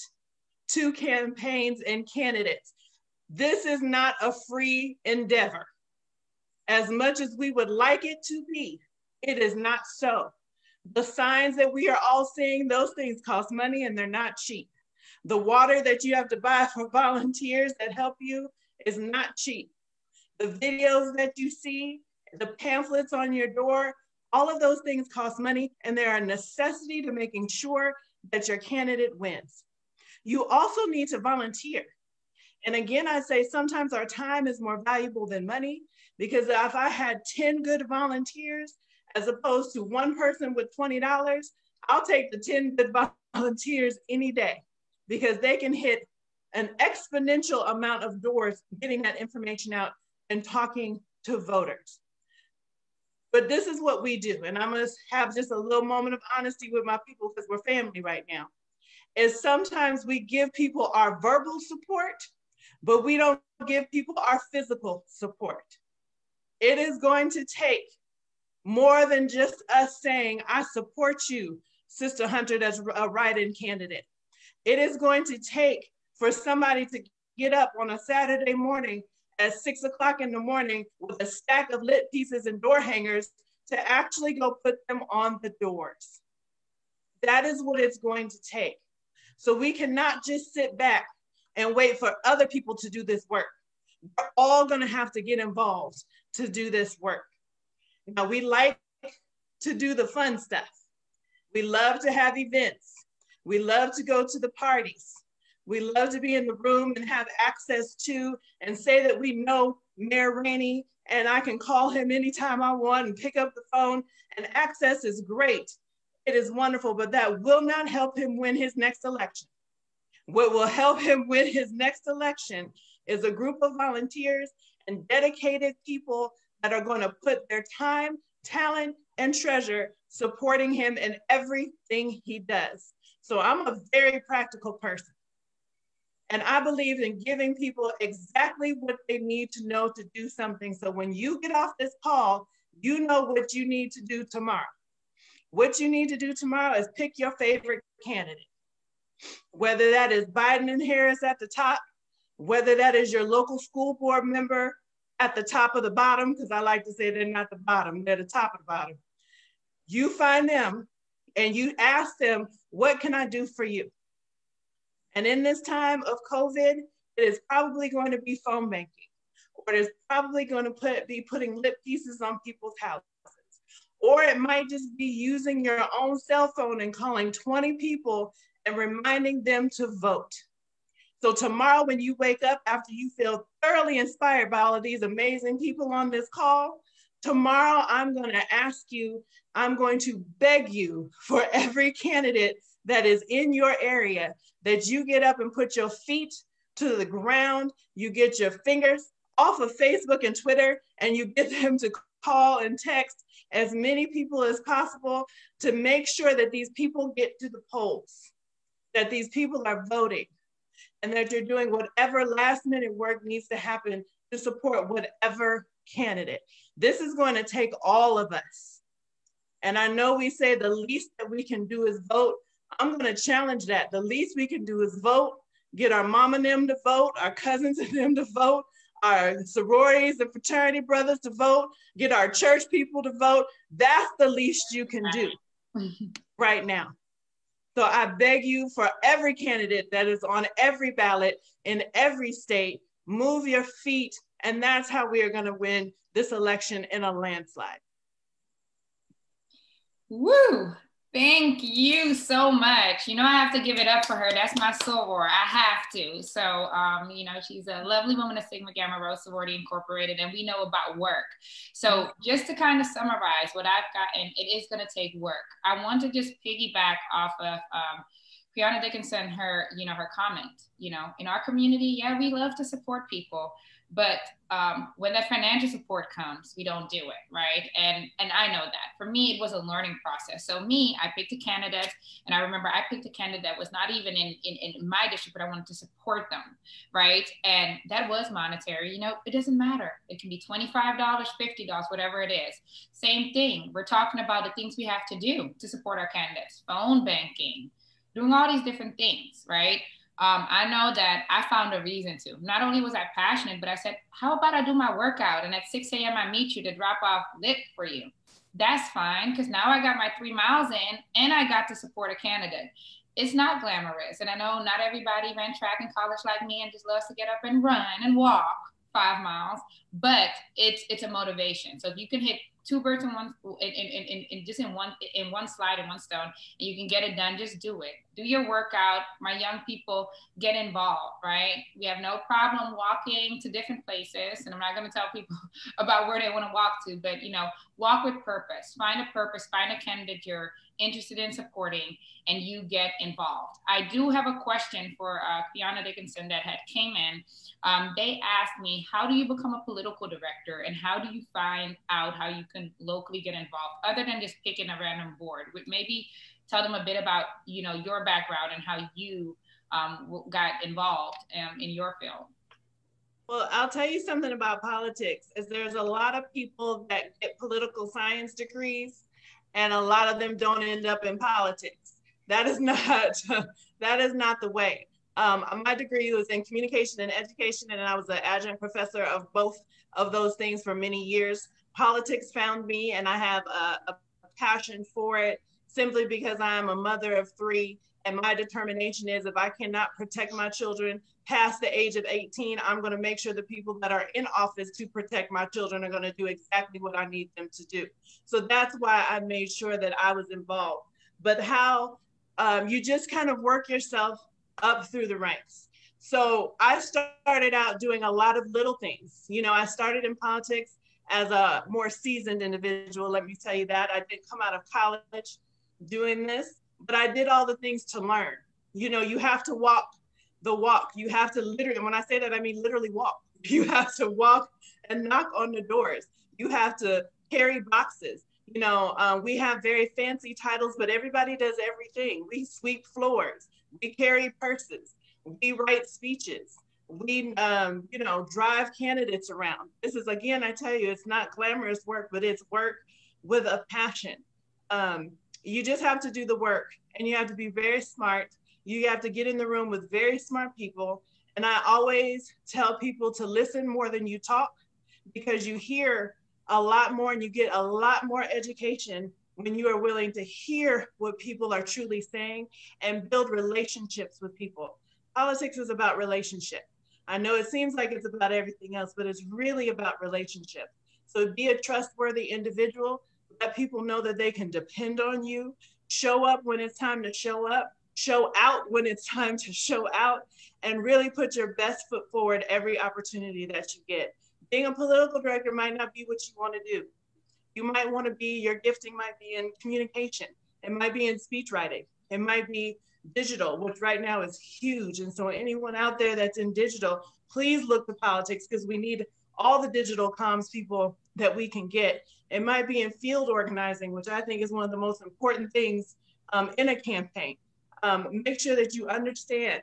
to campaigns and candidates. This is not a free endeavor. As much as we would like it to be, it is not so. The signs that we are all seeing, those things cost money and they're not cheap. The water that you have to buy for volunteers that help you is not cheap. The videos that you see, the pamphlets on your door, all of those things cost money and they're a necessity to making sure that your candidate wins. You also need to volunteer. And again, I say sometimes our time is more valuable than money because if I had 10 good volunteers as opposed to one person with $20, I'll take the 10 good volunteers any day because they can hit an exponential amount of doors getting that information out and talking to voters. But this is what we do. And I'm gonna have just a little moment of honesty with my people because we're family right now. Is sometimes we give people our verbal support, but we don't give people our physical support. It is going to take more than just us saying, I support you, Sister Hunter, as a write-in candidate. It is going to take for somebody to get up on a Saturday morning at six o'clock in the morning with a stack of lit pieces and door hangers to actually go put them on the doors. That is what it's going to take. So we cannot just sit back and wait for other people to do this work. We're all going to have to get involved to do this work. Now, we like to do the fun stuff. We love to have events. We love to go to the parties. We love to be in the room and have access to and say that we know Mayor Rainey and I can call him anytime I want and pick up the phone and access is great. It is wonderful, but that will not help him win his next election. What will help him win his next election is a group of volunteers and dedicated people that are going to put their time, talent, and treasure supporting him in everything he does. So I'm a very practical person. And I believe in giving people exactly what they need to know to do something. So when you get off this call, you know what you need to do tomorrow. What you need to do tomorrow is pick your favorite candidate, whether that is Biden and Harris at the top, whether that is your local school board member at the top of the bottom, because I like to say they're not the bottom, they're the top of the bottom. You find them and you ask them, What can I do for you? And in this time of COVID, it is probably going to be phone banking, or it is probably going to put, be putting lit pieces on people's houses. Or it might just be using your own cell phone and calling 20 people and reminding them to vote. So tomorrow when you wake up after you feel thoroughly inspired by all of these amazing people on this call, tomorrow I'm going to ask you, I'm going to beg you for every candidate that is in your area that you get up and put your feet to the ground, you get your fingers off of Facebook and Twitter, and you get them to call and text as many people as possible to make sure that these people get to the polls, that these people are voting, and that you're doing whatever last minute work needs to happen to support whatever candidate. This is going to take all of us. And I know we say the least that we can do is vote, I'm going to challenge that. The least we can do is vote, get our mom and them to vote, our cousins and them to vote, our sororities and fraternity brothers to vote, get our church people to vote. That's the least you can do right now. So I beg you for every candidate that is on every ballot in every state, move your feet. And that's how we are going to win this election in a landslide. Woo! Thank you so much. You know, I have to give it up for her. That's my soror. I have to. So, um, you know, she's a lovely woman of Sigma Gamma Rho Sorority Incorporated, and we know about work. So, just to kind of summarize what I've gotten, it is going to take work. I want to just piggyback off of um, Brianna Dickinson, her, you know, her comment. You know, in our community, yeah, we love to support people, but um, when that financial support comes, we don't do it, right? And and I know that. For me, it was a learning process. So me, I picked a candidate, and I remember I picked a candidate that was not even in, in, in my district, but I wanted to support them, right? And that was monetary. You know, it doesn't matter. It can be $25, $50, whatever it is. Same thing. We're talking about the things we have to do to support our candidates, phone banking, doing all these different things, right? Um, I know that I found a reason to. Not only was I passionate, but I said, how about I do my workout and at 6 a.m. I meet you to drop off lit for you? That's fine because now I got my three miles in and I got to support a candidate. It's not glamorous. And I know not everybody ran track in college like me and just loves to get up and run and walk five miles, but it's it's a motivation. So if you can hit two birds in one in, in, in, in just in one in one slide in one stone and you can get it done just do it do your workout my young people get involved right we have no problem walking to different places and i'm not going to tell people about where they want to walk to but you know walk with purpose find a purpose find a candidate you're interested in supporting and you get involved. I do have a question for uh, Kiana Dickinson that had came in. Um, they asked me, how do you become a political director and how do you find out how you can locally get involved other than just picking a random board? With maybe tell them a bit about, you know, your background and how you um, got involved um, in your field. Well, I'll tell you something about politics is there's a lot of people that get political science degrees and a lot of them don't end up in politics. That is not that is not the way. Um, my degree was in communication and education, and I was an adjunct professor of both of those things for many years. Politics found me, and I have a, a passion for it simply because I am a mother of three, and my determination is if I cannot protect my children past the age of 18, I'm going to make sure the people that are in office to protect my children are going to do exactly what I need them to do. So that's why I made sure that I was involved. But how um, you just kind of work yourself up through the ranks. So I started out doing a lot of little things. You know, I started in politics as a more seasoned individual. Let me tell you that. I did come out of college doing this, but I did all the things to learn. You know, you have to walk the walk. You have to literally, and when I say that, I mean literally walk. You have to walk and knock on the doors. You have to carry boxes. You know, uh, we have very fancy titles, but everybody does everything. We sweep floors, we carry purses, we write speeches, we, um, you know, drive candidates around. This is, again, I tell you, it's not glamorous work, but it's work with a passion. Um, you just have to do the work and you have to be very smart. You have to get in the room with very smart people. And I always tell people to listen more than you talk because you hear a lot more and you get a lot more education when you are willing to hear what people are truly saying and build relationships with people. Politics is about relationship. I know it seems like it's about everything else, but it's really about relationship. So be a trustworthy individual, let people know that they can depend on you, show up when it's time to show up, show out when it's time to show out, and really put your best foot forward every opportunity that you get. Being a political director might not be what you want to do. You might want to be, your gifting might be in communication, it might be in speech writing, it might be digital, which right now is huge. And so, anyone out there that's in digital, please look to politics because we need all the digital comms people that we can get. It might be in field organizing, which I think is one of the most important things um, in a campaign. Um, make sure that you understand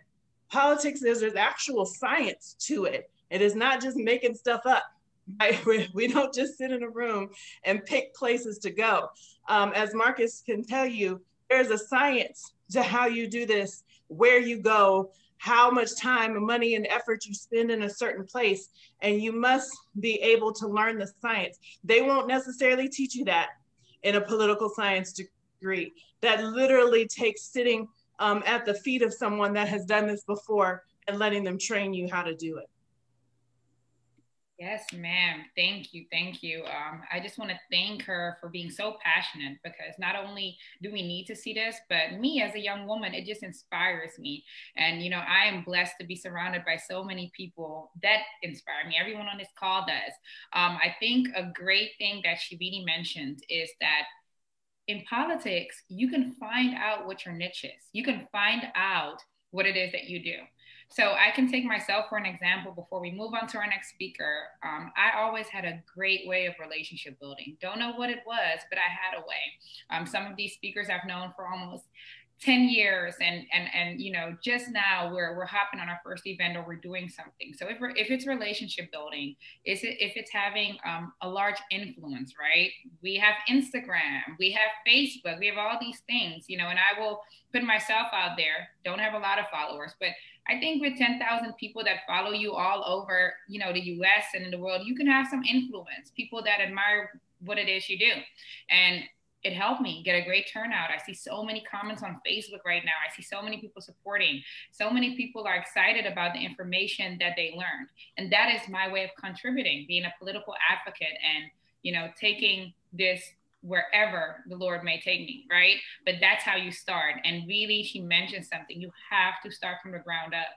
politics, there's, there's actual science to it. It is not just making stuff up. Right? We, don't just sit in a room and pick places to go. Um, as Marcus can tell you, there's a science to how you do this, where you go, how much time and money and effort you spend in a certain place. And you must be able to learn the science. They won't necessarily teach you that in a political science degree. That literally takes sitting um, at the feet of someone that has done this before and letting them train you how to do it. Yes, ma'am. Thank you. Thank you. Um, I just want to thank her for being so passionate because not only do we need to see this, but me as a young woman, it just inspires me. And, you know, I am blessed to be surrounded by so many people that inspire me. Everyone on this call does. Um, I think a great thing that Shivini mentioned is that in politics, you can find out what your niche is, you can find out what it is that you do. So I can take myself for an example before we move on to our next speaker. Um, I always had a great way of relationship building. Don't know what it was, but I had a way. Um, some of these speakers I've known for almost 10 years and and and you know just now we're we're hopping on our first event or we're doing something. So if we're, if it's relationship building is it if it's having um, a large influence right? We have instagram we have facebook we have all these things you know and i will put myself out there don't have a lot of followers but i think with 10,000 people that follow you all over you know the us and in the world you can have some influence people that admire what it is you do. And it helped me get a great turnout. I see so many comments on Facebook right now. I see so many people supporting. So many people are excited about the information that they learned. And that is my way of contributing, being a political advocate and, you know, taking this wherever the Lord may take me, right? But that's how you start. And really, she mentioned something. You have to start from the ground up.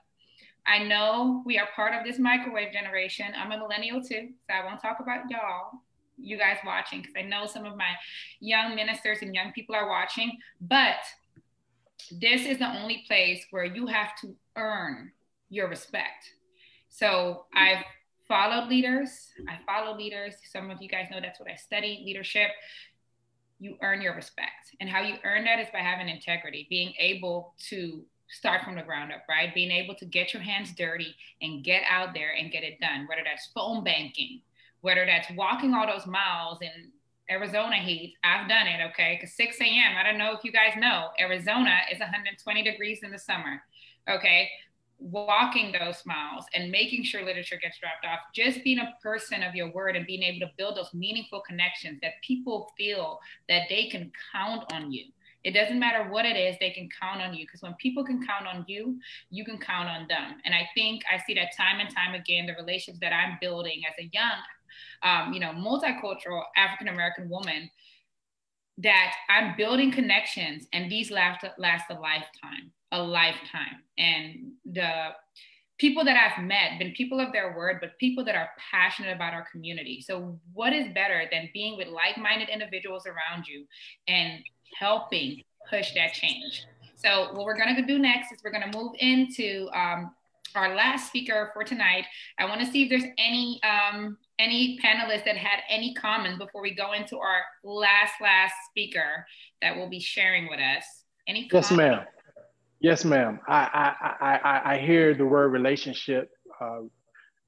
I know we are part of this microwave generation. I'm a millennial too, so I won't talk about y'all you guys watching because I know some of my young ministers and young people are watching, but this is the only place where you have to earn your respect. So I've followed leaders, I follow leaders. Some of you guys know that's what I study leadership. You earn your respect. And how you earn that is by having integrity, being able to start from the ground up, right? Being able to get your hands dirty and get out there and get it done, whether that's phone banking, whether that's walking all those miles in Arizona heat. I've done it, okay? Because 6 a.m., I don't know if you guys know, Arizona is 120 degrees in the summer, okay? Walking those miles and making sure literature gets dropped off, just being a person of your word and being able to build those meaningful connections that people feel that they can count on you. It doesn't matter what it is, they can count on you. Because when people can count on you, you can count on them. And I think I see that time and time again, the relationships that I'm building as a young um, you know, multicultural African American woman that I'm building connections and these last last a lifetime, a lifetime. And the people that I've met, been people of their word, but people that are passionate about our community. So what is better than being with like-minded individuals around you and helping push that change? So what we're gonna do next is we're gonna move into um, our last speaker for tonight. I want to see if there's any um, any panelists that had any comments before we go into our last last speaker that will be sharing with us. Any? Yes, ma'am. Yes, ma'am. I I I, I hear the word relationship uh,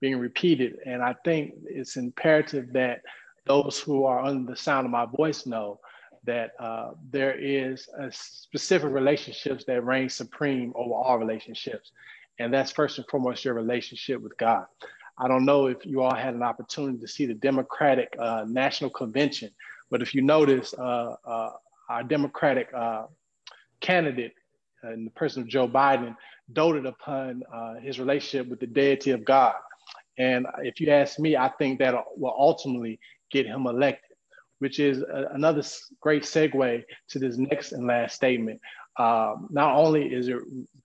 being repeated, and I think it's imperative that those who are under the sound of my voice know that uh, there is a specific relationships that reign supreme over all relationships. And that's first and foremost your relationship with God. I don't know if you all had an opportunity to see the Democratic uh, National Convention, but if you notice, uh, uh, our Democratic uh, candidate in the person of Joe Biden doted upon uh, his relationship with the deity of God. And if you ask me, I think that will ultimately get him elected, which is a, another great segue to this next and last statement. Um, not only is it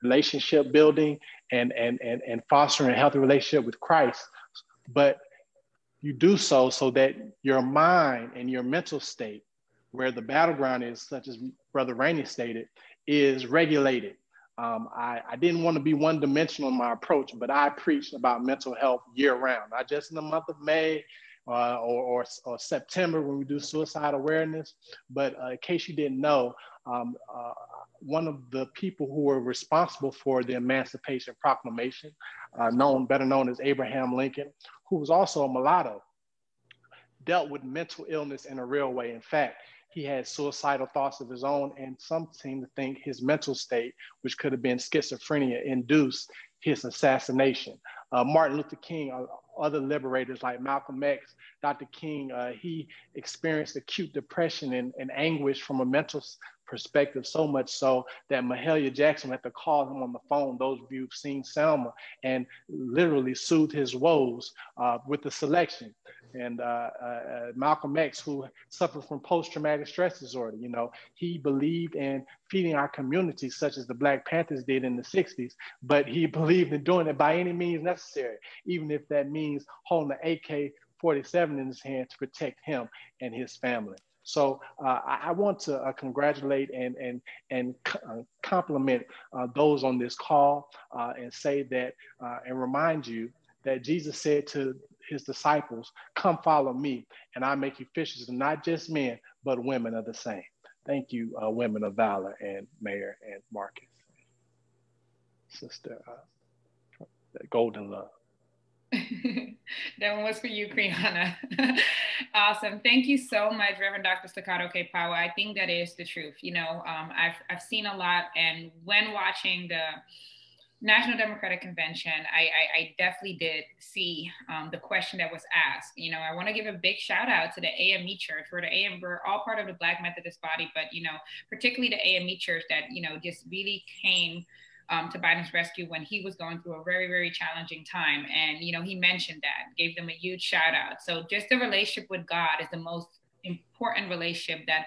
relationship building and, and, and, and fostering a healthy relationship with Christ, but you do so so that your mind and your mental state, where the battleground is, such as Brother Rainey stated, is regulated. Um, I, I, didn't want to be one dimensional in my approach, but I preached about mental health year round, not just in the month of May uh, or, or, or, September when we do suicide awareness. But uh, in case you didn't know, um, uh, one of the people who were responsible for the Emancipation Proclamation, uh, known better known as Abraham Lincoln, who was also a mulatto, dealt with mental illness in a real way. In fact, he had suicidal thoughts of his own, and some seem to think his mental state, which could have been schizophrenia, induced his assassination. Uh, Martin Luther King, uh, other liberators like Malcolm X, Dr. King, uh, he experienced acute depression and, and, anguish from a mental perspective, so much so that Mahalia Jackson had to call him on the phone, those of you who've seen Selma, and literally soothe his woes uh, with the selection. And uh, uh, uh Malcolm X, who suffered from post-traumatic stress disorder, you know, he believed in feeding our community, such as the Black Panthers did in the 60s, but he believed in doing it by any means necessary, even if that means holding the AK 47 in his hand to protect him and his family. So uh, I, I, want to uh, congratulate and and and uh, compliment uh, those on this call uh, and say that and remind you that Jesus said to his disciples, "Come follow me, and I make you fishers of not just men but women of the same." Thank you, women of valor and Mayor and Marcus, Sister Golden Love. that one was for you, Kiana. awesome. Thank you so much, Reverend Dr. Staccato K. I think that is the truth. You know, um, I've, I've seen a lot, and when watching the National Democratic Convention, I, I, I definitely did see um, the question that was asked. You know, I want to give a big shout out to the AME Church. We're the AM, we're all part of the Black Methodist body, but you know, particularly the AME Church that you know just really came um, to Biden's rescue when he was going through a very, very challenging time. And, you know, he mentioned that, gave them a huge shout out. So just the relationship with God is the most important relationship that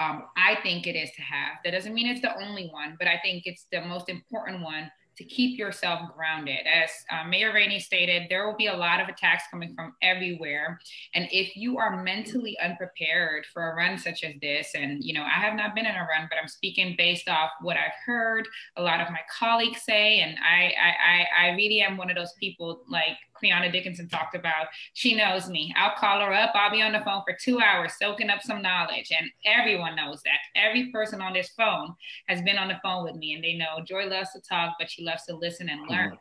um, I think it is to have. That doesn't mean it's the only one, but I think it's the most important one to keep yourself grounded. As uh, Mayor Rainey stated, there will be a lot of attacks coming from everywhere. And if you are mentally unprepared for a run such as this, and you know, I have not been in a run, but I'm speaking based off what I've heard a lot of my colleagues say, and I I, I really am one of those people like Cleona Dickinson talked about. She knows me. I'll call her up. I'll be on the phone for two hours soaking up some knowledge. And everyone knows that. Every person on this phone has been on the phone with me and they know Joy loves to talk, but she loves to listen and learn. Mm-hmm.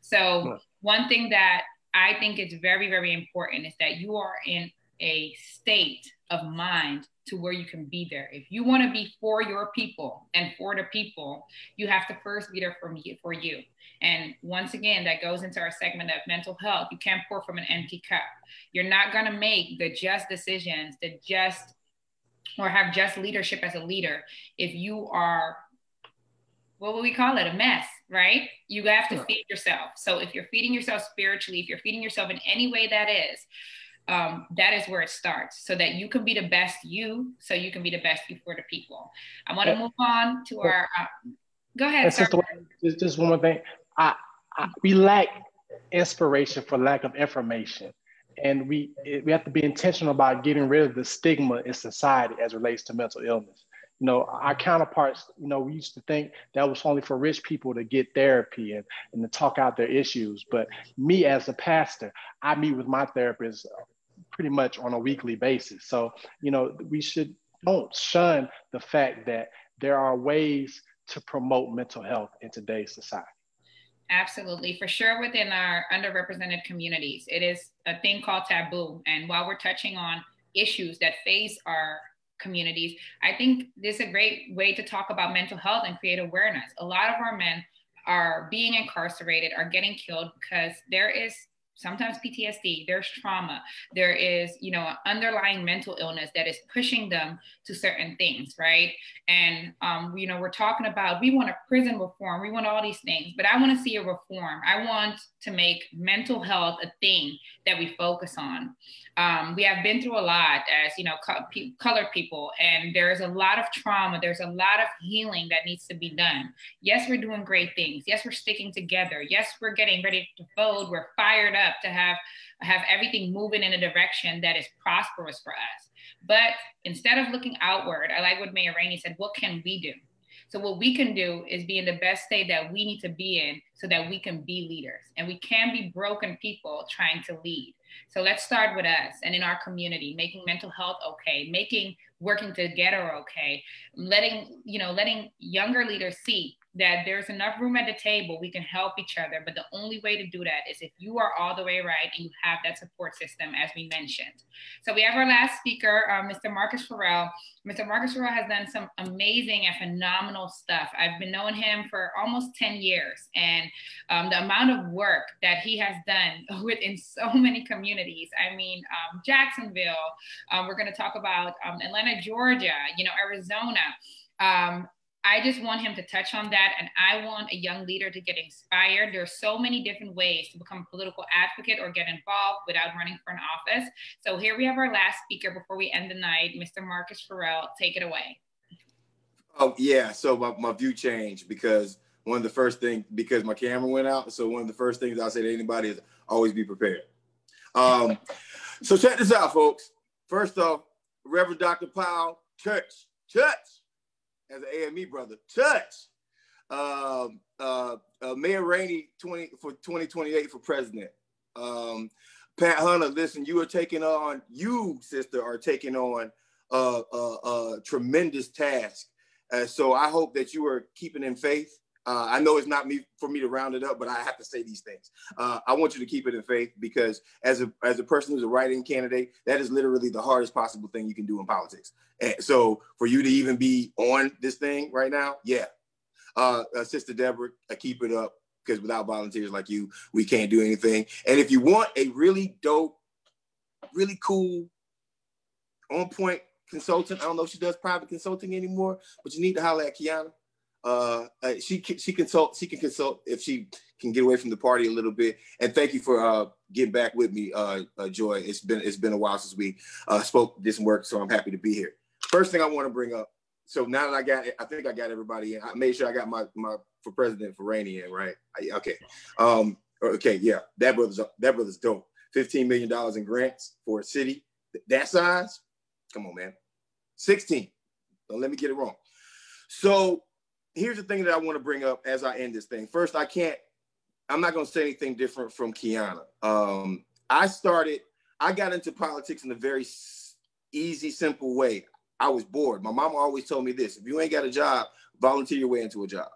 So, mm-hmm. one thing that I think is very, very important is that you are in a state of mind to where you can be there. If you want to be for your people and for the people, you have to first be there for me, for you. And once again, that goes into our segment of mental health. You can't pour from an empty cup. You're not going to make the just decisions, the just, or have just leadership as a leader if you are, what would we call it? A mess, right? You have to feed yourself. So if you're feeding yourself spiritually, if you're feeding yourself in any way that is, um, that is where it starts so that you can be the best you so you can be the best you for the people i want to move on to our uh, go ahead just, just one more thing I, I, we lack inspiration for lack of information. And we, we have to be intentional about getting rid of the stigma in society as relates to mental illness. You know, our counterparts, you know, we used to think that was only for rich people to get therapy and, and to talk out their issues. But me as a pastor, I meet with my therapist pretty much on a weekly basis. So, you know, we should don't shun the fact that there are ways to promote mental health in today's society. Absolutely. For sure, within our underrepresented communities, it is a thing called taboo. And while we're touching on issues that face our communities, I think this is a great way to talk about mental health and create awareness. A lot of our men are being incarcerated, are getting killed because there is sometimes PTSD, there's trauma, there is, you know, underlying mental illness that is pushing them to certain things, right? And, um, you know, we're talking about, we want a prison reform, we want all these things, but I want to see a reform. I want to make mental health a thing that we focus on. Um, we have been through a lot as, you know, co- pe- colored people, and there's a lot of trauma, there's a lot of healing that needs to be done. Yes, we're doing great things. Yes, we're sticking together. Yes, we're getting ready to vote. We're fired up to have have everything moving in a direction that is prosperous for us. But instead of looking outward, I like what Mayor Rainey said, what can we do? So what we can do is be in the best state that we need to be in so that we can be leaders. And we can be broken people trying to lead. So let's start with us and in our community, making mental health okay, making working together okay, letting, you know, letting younger leaders see that there's enough room at the table, we can help each other. But the only way to do that is if you are all the way right and you have that support system, as we mentioned. So we have our last speaker, uh, Mr. Marcus Ferrell. Mr. Marcus Ferrell has done some amazing and phenomenal stuff. I've been knowing him for almost 10 years, and um, the amount of work that he has done within so many communities. I mean, um, Jacksonville, um, we're going to talk about um, Atlanta, Georgia, you know, Arizona Um, I just want him to touch on that. And I want a young leader to get inspired. There are so many different ways to become a political advocate or get involved without running for an office. So here we have our last speaker before we end the night, Mr. Marcus Ferrell. Take it away. Oh, yeah. So my, my view changed because one of the first things, because my camera went out. So one of the first things I say to anybody is always be prepared. Um, so check this out, folks. First off, Reverend Dr. Powell, church, church as an AME brother. Touch. Um, uh, uh, Mayor Rainey 20 for 2028 for president. Um, Pat Hunter, listen, you are taking on, you, sister, are taking on a, a, a tremendous task. Uh, so I hope that you are keeping in faith. Uh, I know it's not me for me to round it up, but I have to say these things. Uh, I want you to keep it in faith because as a as a person who's a write-in candidate, that is literally the hardest possible thing you can do in politics. And so for you to even be on this thing right now, yeah. Uh, uh Sister Deborah, I keep it up because without volunteers like you, we can't do anything. And if you want a really dope, really cool, on point consultant, I don't know if she does private consulting anymore, but you need to holler at Kiana. Uh, she she consult she can consult if she can get away from the party a little bit. And thank you for uh, getting back with me, uh, uh, Joy. It's been it's been a while since we uh, spoke this work, so I'm happy to be here. First thing I want to bring up. So now that I got, it, I think I got everybody in. I made sure I got my my for president for Rainey in, right? I, okay, um, okay, yeah, that brother's that brother's dope. Fifteen million dollars in grants for a city that size. Come on, man. Sixteen. Don't let me get it wrong. So here's the thing that I want to bring up as I end this thing. First, I can't, I'm not going to say anything different from Kiana. Um, I started, I got into politics in a very easy, simple way. I was bored. My mom always told me this if you ain't got a job, volunteer your way into a job.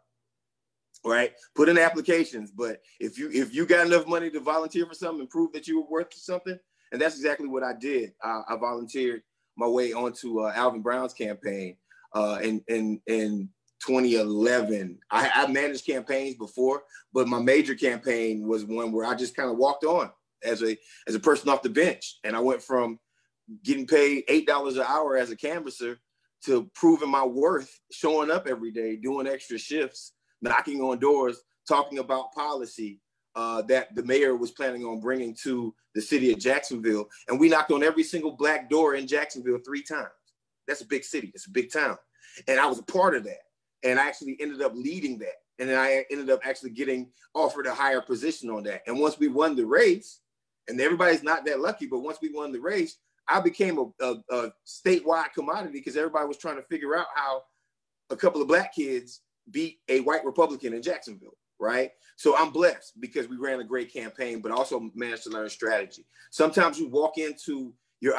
Right? Put in applications, but if you if you got enough money to volunteer for something and prove that you were worth something, and that's exactly what I did. I, I volunteered my way onto uh, Alvin Brown's campaign, uh, and and and 2011. I, I managed campaigns before, but my major campaign was one where I just kind of walked on as a as a person off the bench, and I went from getting paid eight dollars an hour as a canvasser to proving my worth, showing up every day, doing extra shifts, knocking on doors, talking about policy uh, that the mayor was planning on bringing to the city of Jacksonville, and we knocked on every single black door in Jacksonville three times. That's a big city. It's a big town, and I was a part of that and I actually ended up leading that. And then I ended up actually getting offered a higher position on that. And once we won the race, and everybody's not that lucky, but once we won the race, I became a, a, a statewide commodity because everybody was trying to figure out how a couple of black kids beat a white Republican in Jacksonville, right? So I'm blessed because we ran a great campaign, but also managed to learn strategy. Sometimes you walk into your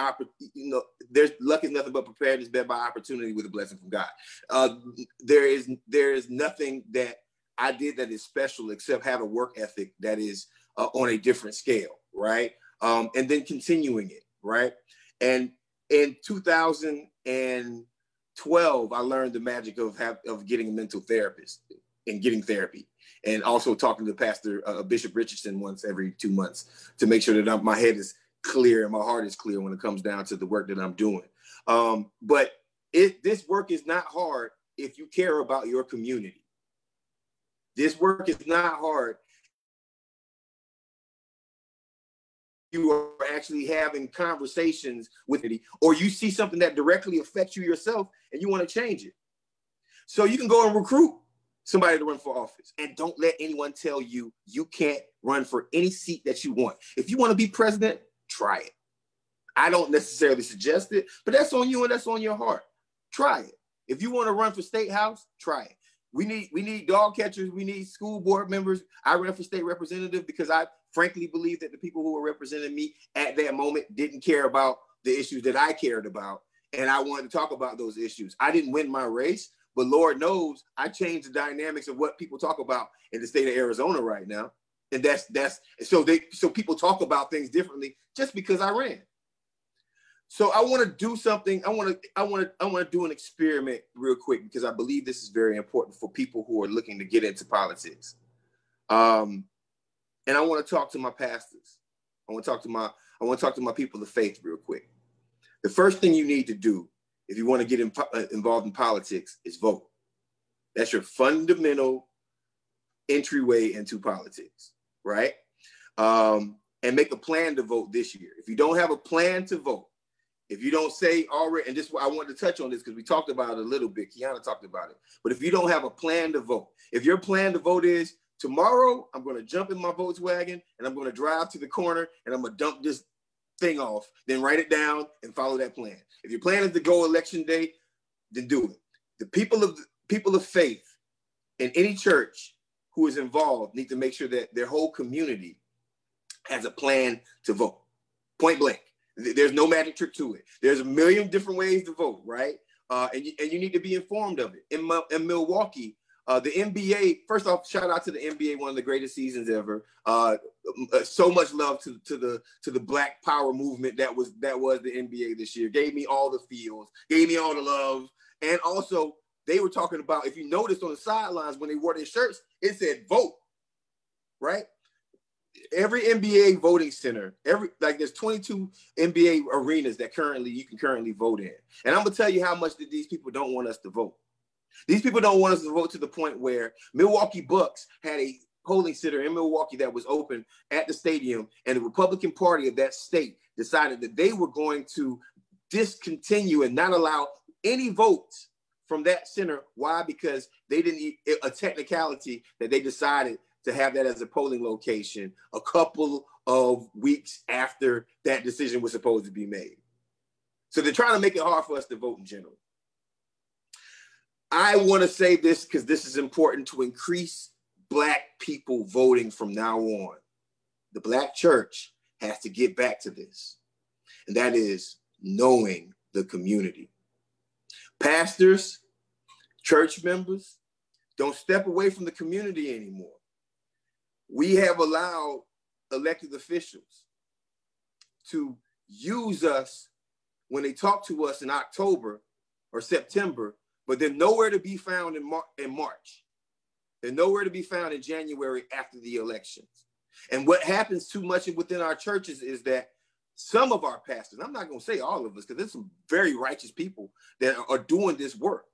you know there's luck is nothing but preparedness bed by opportunity with a blessing from god. Uh, there is there is nothing that i did that is special except have a work ethic that is uh, on a different scale right? Um, and then continuing it right? And in 2012 i learned the magic of have, of getting a mental therapist and getting therapy. And also talking to pastor uh, bishop richardson once every two months to make sure that my head is clear and my heart is clear when it comes down to the work that I'm doing. Um, but it, this work is not hard if you care about your community. This work is not hard. You are actually having conversations with it, or you see something that directly affects you yourself and you want to change it. So you can go and recruit somebody to run for office and don't let anyone tell you you can't run for any seat that you want. If you want to be president, try it. I don't necessarily suggest it, but that's on you and that's on your heart. Try it. If you want to run for state house, try it. We need we need dog catchers. We need school board members. I ran for state representative because I frankly believe that the people who were representing me at that moment didn't care about the issues that I cared about, and I wanted to talk about those issues. I didn't win my race, but Lord knows I changed the dynamics of what people talk about in the state of Arizona right now and that's that's so they so people talk about things differently just because I ran. So I want to do something. I want to I want to I want to do an experiment real quick because I believe this is very important for people who are looking to get into politics. Um, and I want to talk to my pastors. I want to talk to my I want to talk to my people of faith real quick. The first thing you need to do if you want to get in, uh, involved in politics, is vote. That's your fundamental entryway into politics, right? Um, and make a plan to vote this year. If you don't have a plan to vote, if you don't say already, and this is what I wanted to touch on this because we talked about it a little bit. Kiana talked about it. But if you don't have a plan to vote, if your plan to vote is tomorrow, I'm going to jump in my Volkswagen and I'm going to drive to the corner and I'm going to dump this thing off, then write it down and follow that plan. If your plan is to go election day, then do it. The people of people of faith in any church who is involved need to make sure that their whole community has a plan to vote. Point blank. There's no magic trick to it. There's a million different ways to vote, right? Uh, and, you, and you need to be informed of it. In, in Milwaukee, uh, the NBA, first off, shout out to the NBA, one of the greatest seasons ever. Uh, uh, so much love to, to the to the Black Power movement that was that was the NBA this year. Gave me all the feels, gave me all the love, and also they were talking about. If you noticed on the sidelines when they wore their shirts, it said "vote," right? Every NBA voting center, every like there's 22 NBA arenas that currently you can currently vote in, and I'm gonna tell you how much that these people don't want us to vote these people don't want us to vote to the point where Milwaukee Bucks had a polling center in Milwaukee that was open at the stadium, and the Republican Party of that state decided that they were going to discontinue and not allow any votes from that center. Why? Because they didn't a technicality that they decided to have that as a polling location a couple of weeks after that decision was supposed to be made. So they're trying to make it hard for us to vote in general. I want to say this because this is important to increase Black people voting from now on. The Black church has to get back to this, and that is knowing the community. Pastors, church members, don't step away from the community anymore. We have allowed elected officials to use us when they talk to us in October or September but they're nowhere to be found in, Mar- in March. They're nowhere to be found in January after the elections. And what happens too much within our churches is that some of our pastors, I'm not going to say all of us, because there's some very righteous people that are doing this work.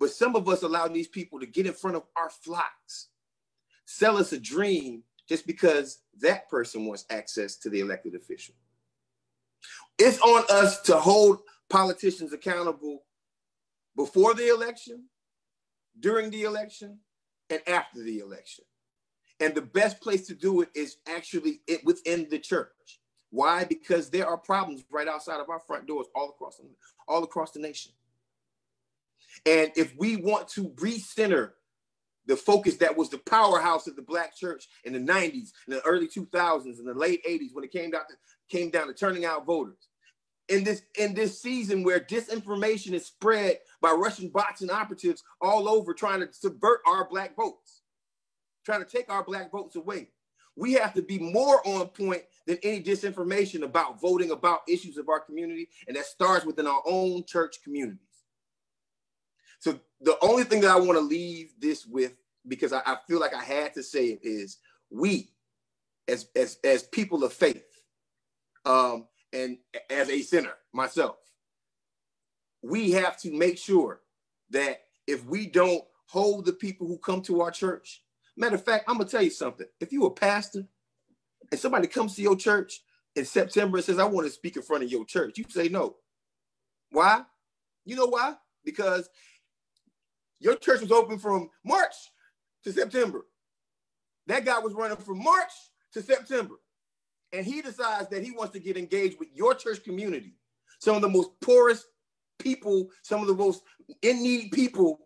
But some of us allow these people to get in front of our flocks, sell us a dream just because that person wants access to the elected official. It's on us to hold politicians accountable before the election, during the election, and after the election. And the best place to do it is actually within the church. Why? Because there are problems right outside of our front doors all across the, all across the nation. And if we want to recenter the focus that was the powerhouse of the black church in the 90s, in the early 2000s, in the late 80s, when it came down to, came down to turning out voters, in this in this season where disinformation is spread by Russian bots and operatives all over trying to subvert our black votes, trying to take our black votes away. We have to be more on point than any disinformation about voting about issues of our community, and that starts within our own church communities. So the only thing that I want to leave this with, because I, I feel like I had to say it, is we, as as as people of faith, um, and as a sinner myself, we have to make sure that if we don't hold the people who come to our church, matter of fact, I'm gonna tell you something. If you're a pastor and somebody comes to your church in September and says, I want to speak in front of your church, you say no. Why? You know why? Because your church was open from March to September. That guy was running from March to September and he decides that he wants to get engaged with your church community, some of the most poorest people, some of the most in need people,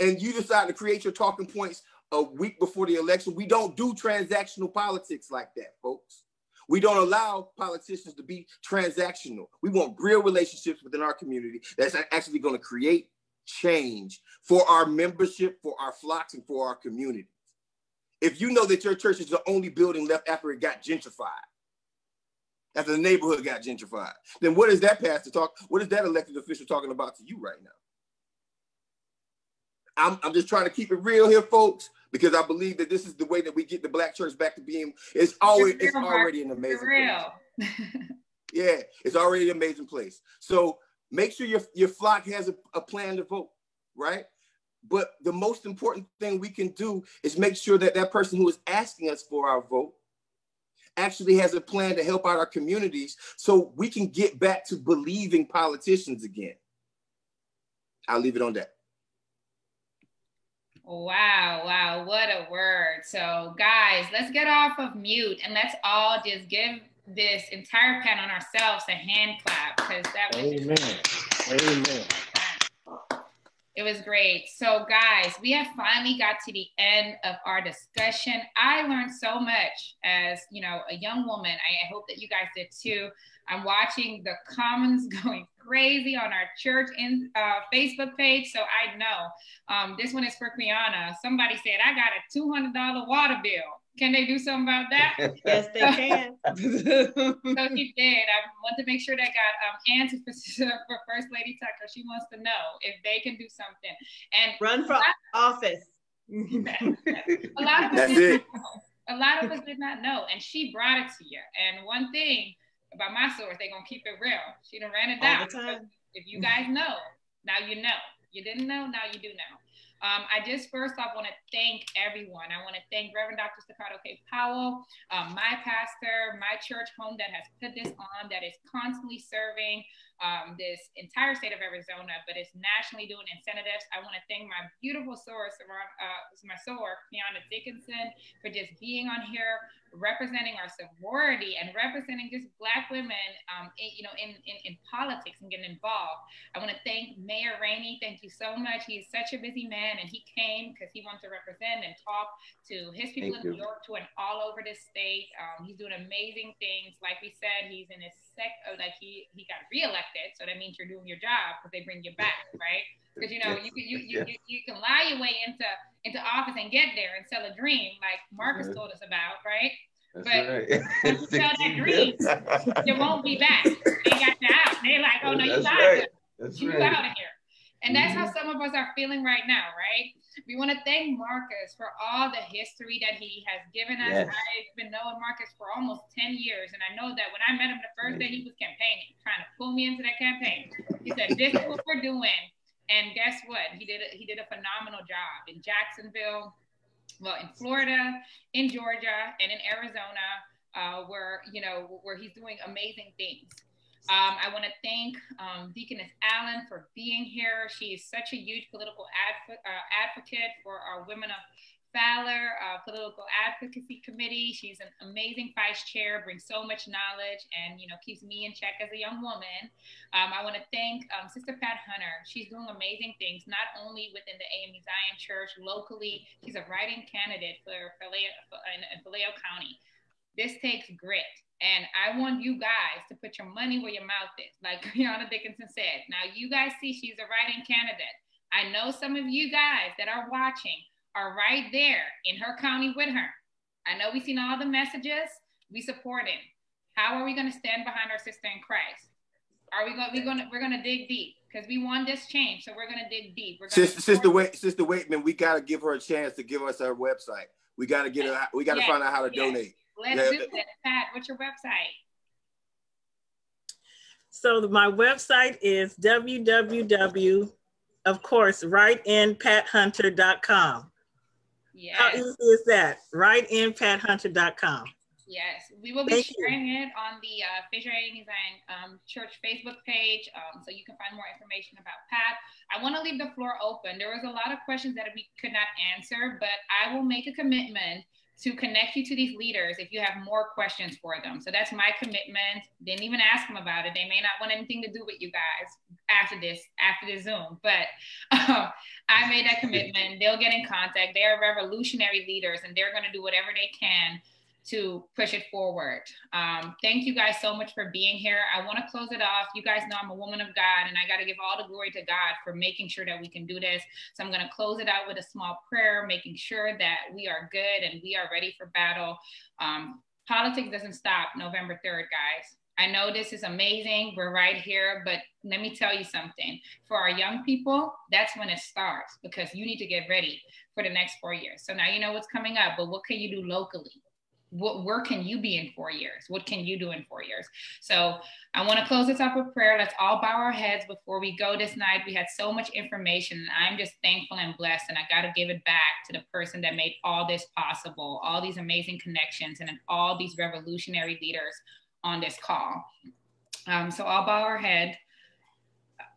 and you decide to create your talking points a week before the election. We don't do transactional politics like that, folks. We don't allow politicians to be transactional. We want real relationships within our community that's actually going to create change for our membership, for our flocks, and for our communities. If you know that your church is the only building left after it got gentrified, after the neighborhood got gentrified. Then what is that pastor talk? What is that elected official talking about to you right now? I'm, I'm just trying to keep it real here, folks, because I believe that this is the way that we get the black church back to being. It's always it's already an amazing place. yeah, it's already an amazing place. So Make sure your, your flock has a, a plan to vote, right? But the most important thing we can do is make sure that that person who is asking us for our vote actually has a plan to help out our communities so we can get back to believing politicians again. I'll leave it on that. Wow, wow, what a word. So, guys, let's get off of mute and let's all just give this entire panel on ourselves a hand clap because that was Amen. Amen. It was great. So, guys, we have finally got to the end of our discussion. I learned so much as you know a young woman. I hope that you guys did too. I'm watching the comments going crazy on our church in uh, Facebook page, so I know um, this one is for Kiana. Somebody said I got a two hundred dollar water bill. Can they do something about that? yes, they can. so she did. I want to make sure that got um, answers for, for First Lady Tucker. She wants to know if they can do something. And run for office. a lot of us That's it. A lot of us did not know, and she brought it to you. And one thing about my source, they're gonna keep it real. She done ran it down. All the time. If you guys know, now you know. You didn't know, now you do know. Um, I just first off want to thank everyone. I want to thank Reverend Dr. Staccato K. Powell, um, my pastor, my church home that has put this on, that is constantly serving um, this entire state of Arizona, but it's nationally doing incentives. I want to thank my beautiful soror, uh, my soror, Kiana Dickinson, for just being on here, representing our sorority and representing just Black women, um, in, you know, in, in, in politics and getting involved. I want to thank Mayor Rainey. Thank you so much. He's such a busy man, and he came because he wants to represent and talk to his people Thank in you. New York, to and all over the state. Um, he's doing amazing things. Like we said, he's in his sec, oh, like he he got reelected, so that means you're doing your job because they bring you back, right? Because you know you can you, you, you, you can lie your way into into office and get there and sell a dream like Marcus Mhm. told us about, right? That's But right. once you tell that dream, you won't be back. They got you out. They're like, oh no, you That's out right. You right. out of here. And that's how Mhm. some of us are feeling right now, right? We want to thank Marcus for all the history that he has given us. Yes. I've been knowing Marcus for almost 10 years, and I know that when I met him the first day, he was campaigning, trying to pull me into that campaign. He said, This is what we're doing. And guess what? He did a, he did a phenomenal job in Jacksonville, well, in Florida, in Georgia, and in Arizona, uh, where you know where he's doing amazing things. Um, I want to thank um, Deaconess Allen for being here. She is such a huge political advo- uh, advocate for our Women of Valor uh, Political Advocacy Committee. She's an amazing vice chair, brings so much knowledge, and you know keeps me in check as a young woman. Um, I want to thank um, Sister Pat Hunter. She's doing amazing things, not only within the AME Zion Church locally. She's a write-in candidate for Vallejo, in, in Vallejo County. This takes grit. And I want you guys to put your money where your mouth is, like Brianna Dickinson said. Now, you guys see she's a write-in candidate. I know some of you guys that are watching are right there in her county with her. I know we've seen all the messages. We support him. How are we going to stand behind our sister in Christ? Are we going? We're going to we're going to dig deep because we want this change. So we're going to dig deep. We're Sister, Sister Wait, Sister Waitman, we gotta give her a chance to give us her website. We gotta get her. We gotta Yes, find out how to yes. donate. Let's Yeah. do this. Pat, what's your website? So my website is www, of course, writeinpathunter.com. Yes. How easy is that? Right in pathunter.com. Yes, we will be Thank you. sharing it on the uh, Fisher AME Zion um, Church Facebook page, um, so you can find more information about Pat. I want to leave the floor open. There was a lot of questions that we could not answer, but I will make a commitment to connect you to these leaders if you have more questions for them. So that's my commitment. Didn't even ask them about it. They may not want anything to do with you guys after this, after this Zoom, but um, I made that commitment. They'll get in contact. They're revolutionary leaders, and they're going to do whatever they can to push it forward. Um, thank you guys so much for being here. I want to close it off. You guys know I'm a woman of God, and I got to give all the glory to God for making sure that we can do this. So I'm going to close it out with a small prayer, making sure that we are good and we are ready for battle. Um, politics doesn't stop November 3rd, guys. I know this is amazing. We're right here, but let me tell you something. For our young people, that's when it starts because you need to get ready for the next four years. So now you know what's coming up, but what can you do locally? What where can you be in four years? What can you do in four years? So I want to close this up with prayer. Let's all bow our heads before we go this night. We had so much information, and I'm just thankful and blessed. And I got to give it back to the person that made all this possible, all these amazing connections, and all these revolutionary leaders on this call. Um, so I'll bow our head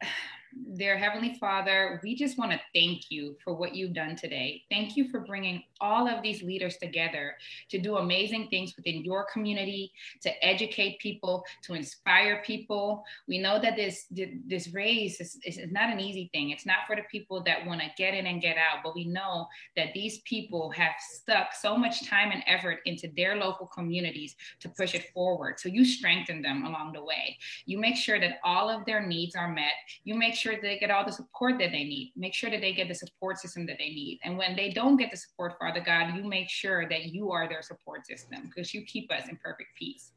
dear Heavenly Father, we just want to thank you for what you've done today. Thank you for bringing all of these leaders together to do amazing things within your community, to educate people, to inspire people. We know that this this race is, is not an easy thing. It's not for the people that want to get in and get out, but we know that these people have stuck so much time and effort into their local communities to push it forward. So you strengthen them along the way. You make sure that all of their needs are met. You make sure they get all the support that they need. Make sure that they get the support system that they need. And when they don't get the support, Father God, you make sure that you are their support system because you keep us in perfect peace.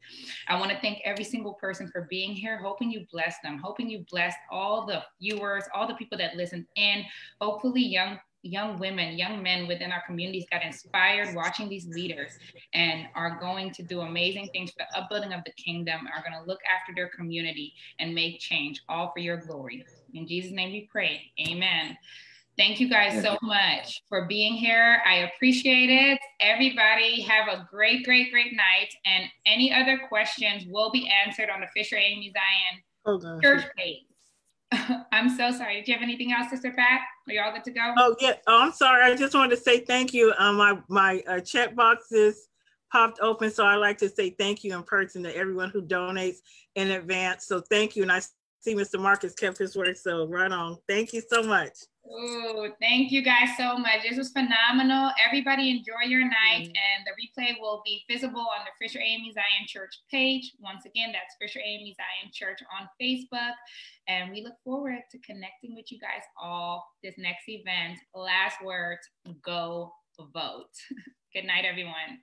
I want to thank every single person for being here, hoping you bless them, hoping you bless all the viewers, all the people that listen in, hopefully young young women, young men within our communities got inspired watching these leaders and are going to do amazing things for the upbuilding of the kingdom, are going to look after their community and make change, all for your glory. In Jesus' name we pray. Amen. Thank you guys so much for being here. I appreciate it. Everybody have a great, great, great night. And any other questions will be answered on the Fisher AME Zion church page. I'm so sorry. Did you have anything else, Sister Pat? Are you all good to go? Oh yeah. Oh, I'm sorry. I just wanted to say thank you. Um, my my uh, check boxes popped open, so I like to say thank you in person to everyone who donates in advance. So thank you, and I see Mr. Marcus kept his word. So right on. Thank you so much. Oh, thank you guys so much. This was phenomenal. Everybody enjoy your night. Mm-hmm. And the replay will be visible on the Fisher AME Zion Church page. Once again, that's Fisher AME Zion Church on Facebook. And we look forward to connecting with you guys all this next event. Last words go vote. Good night, everyone.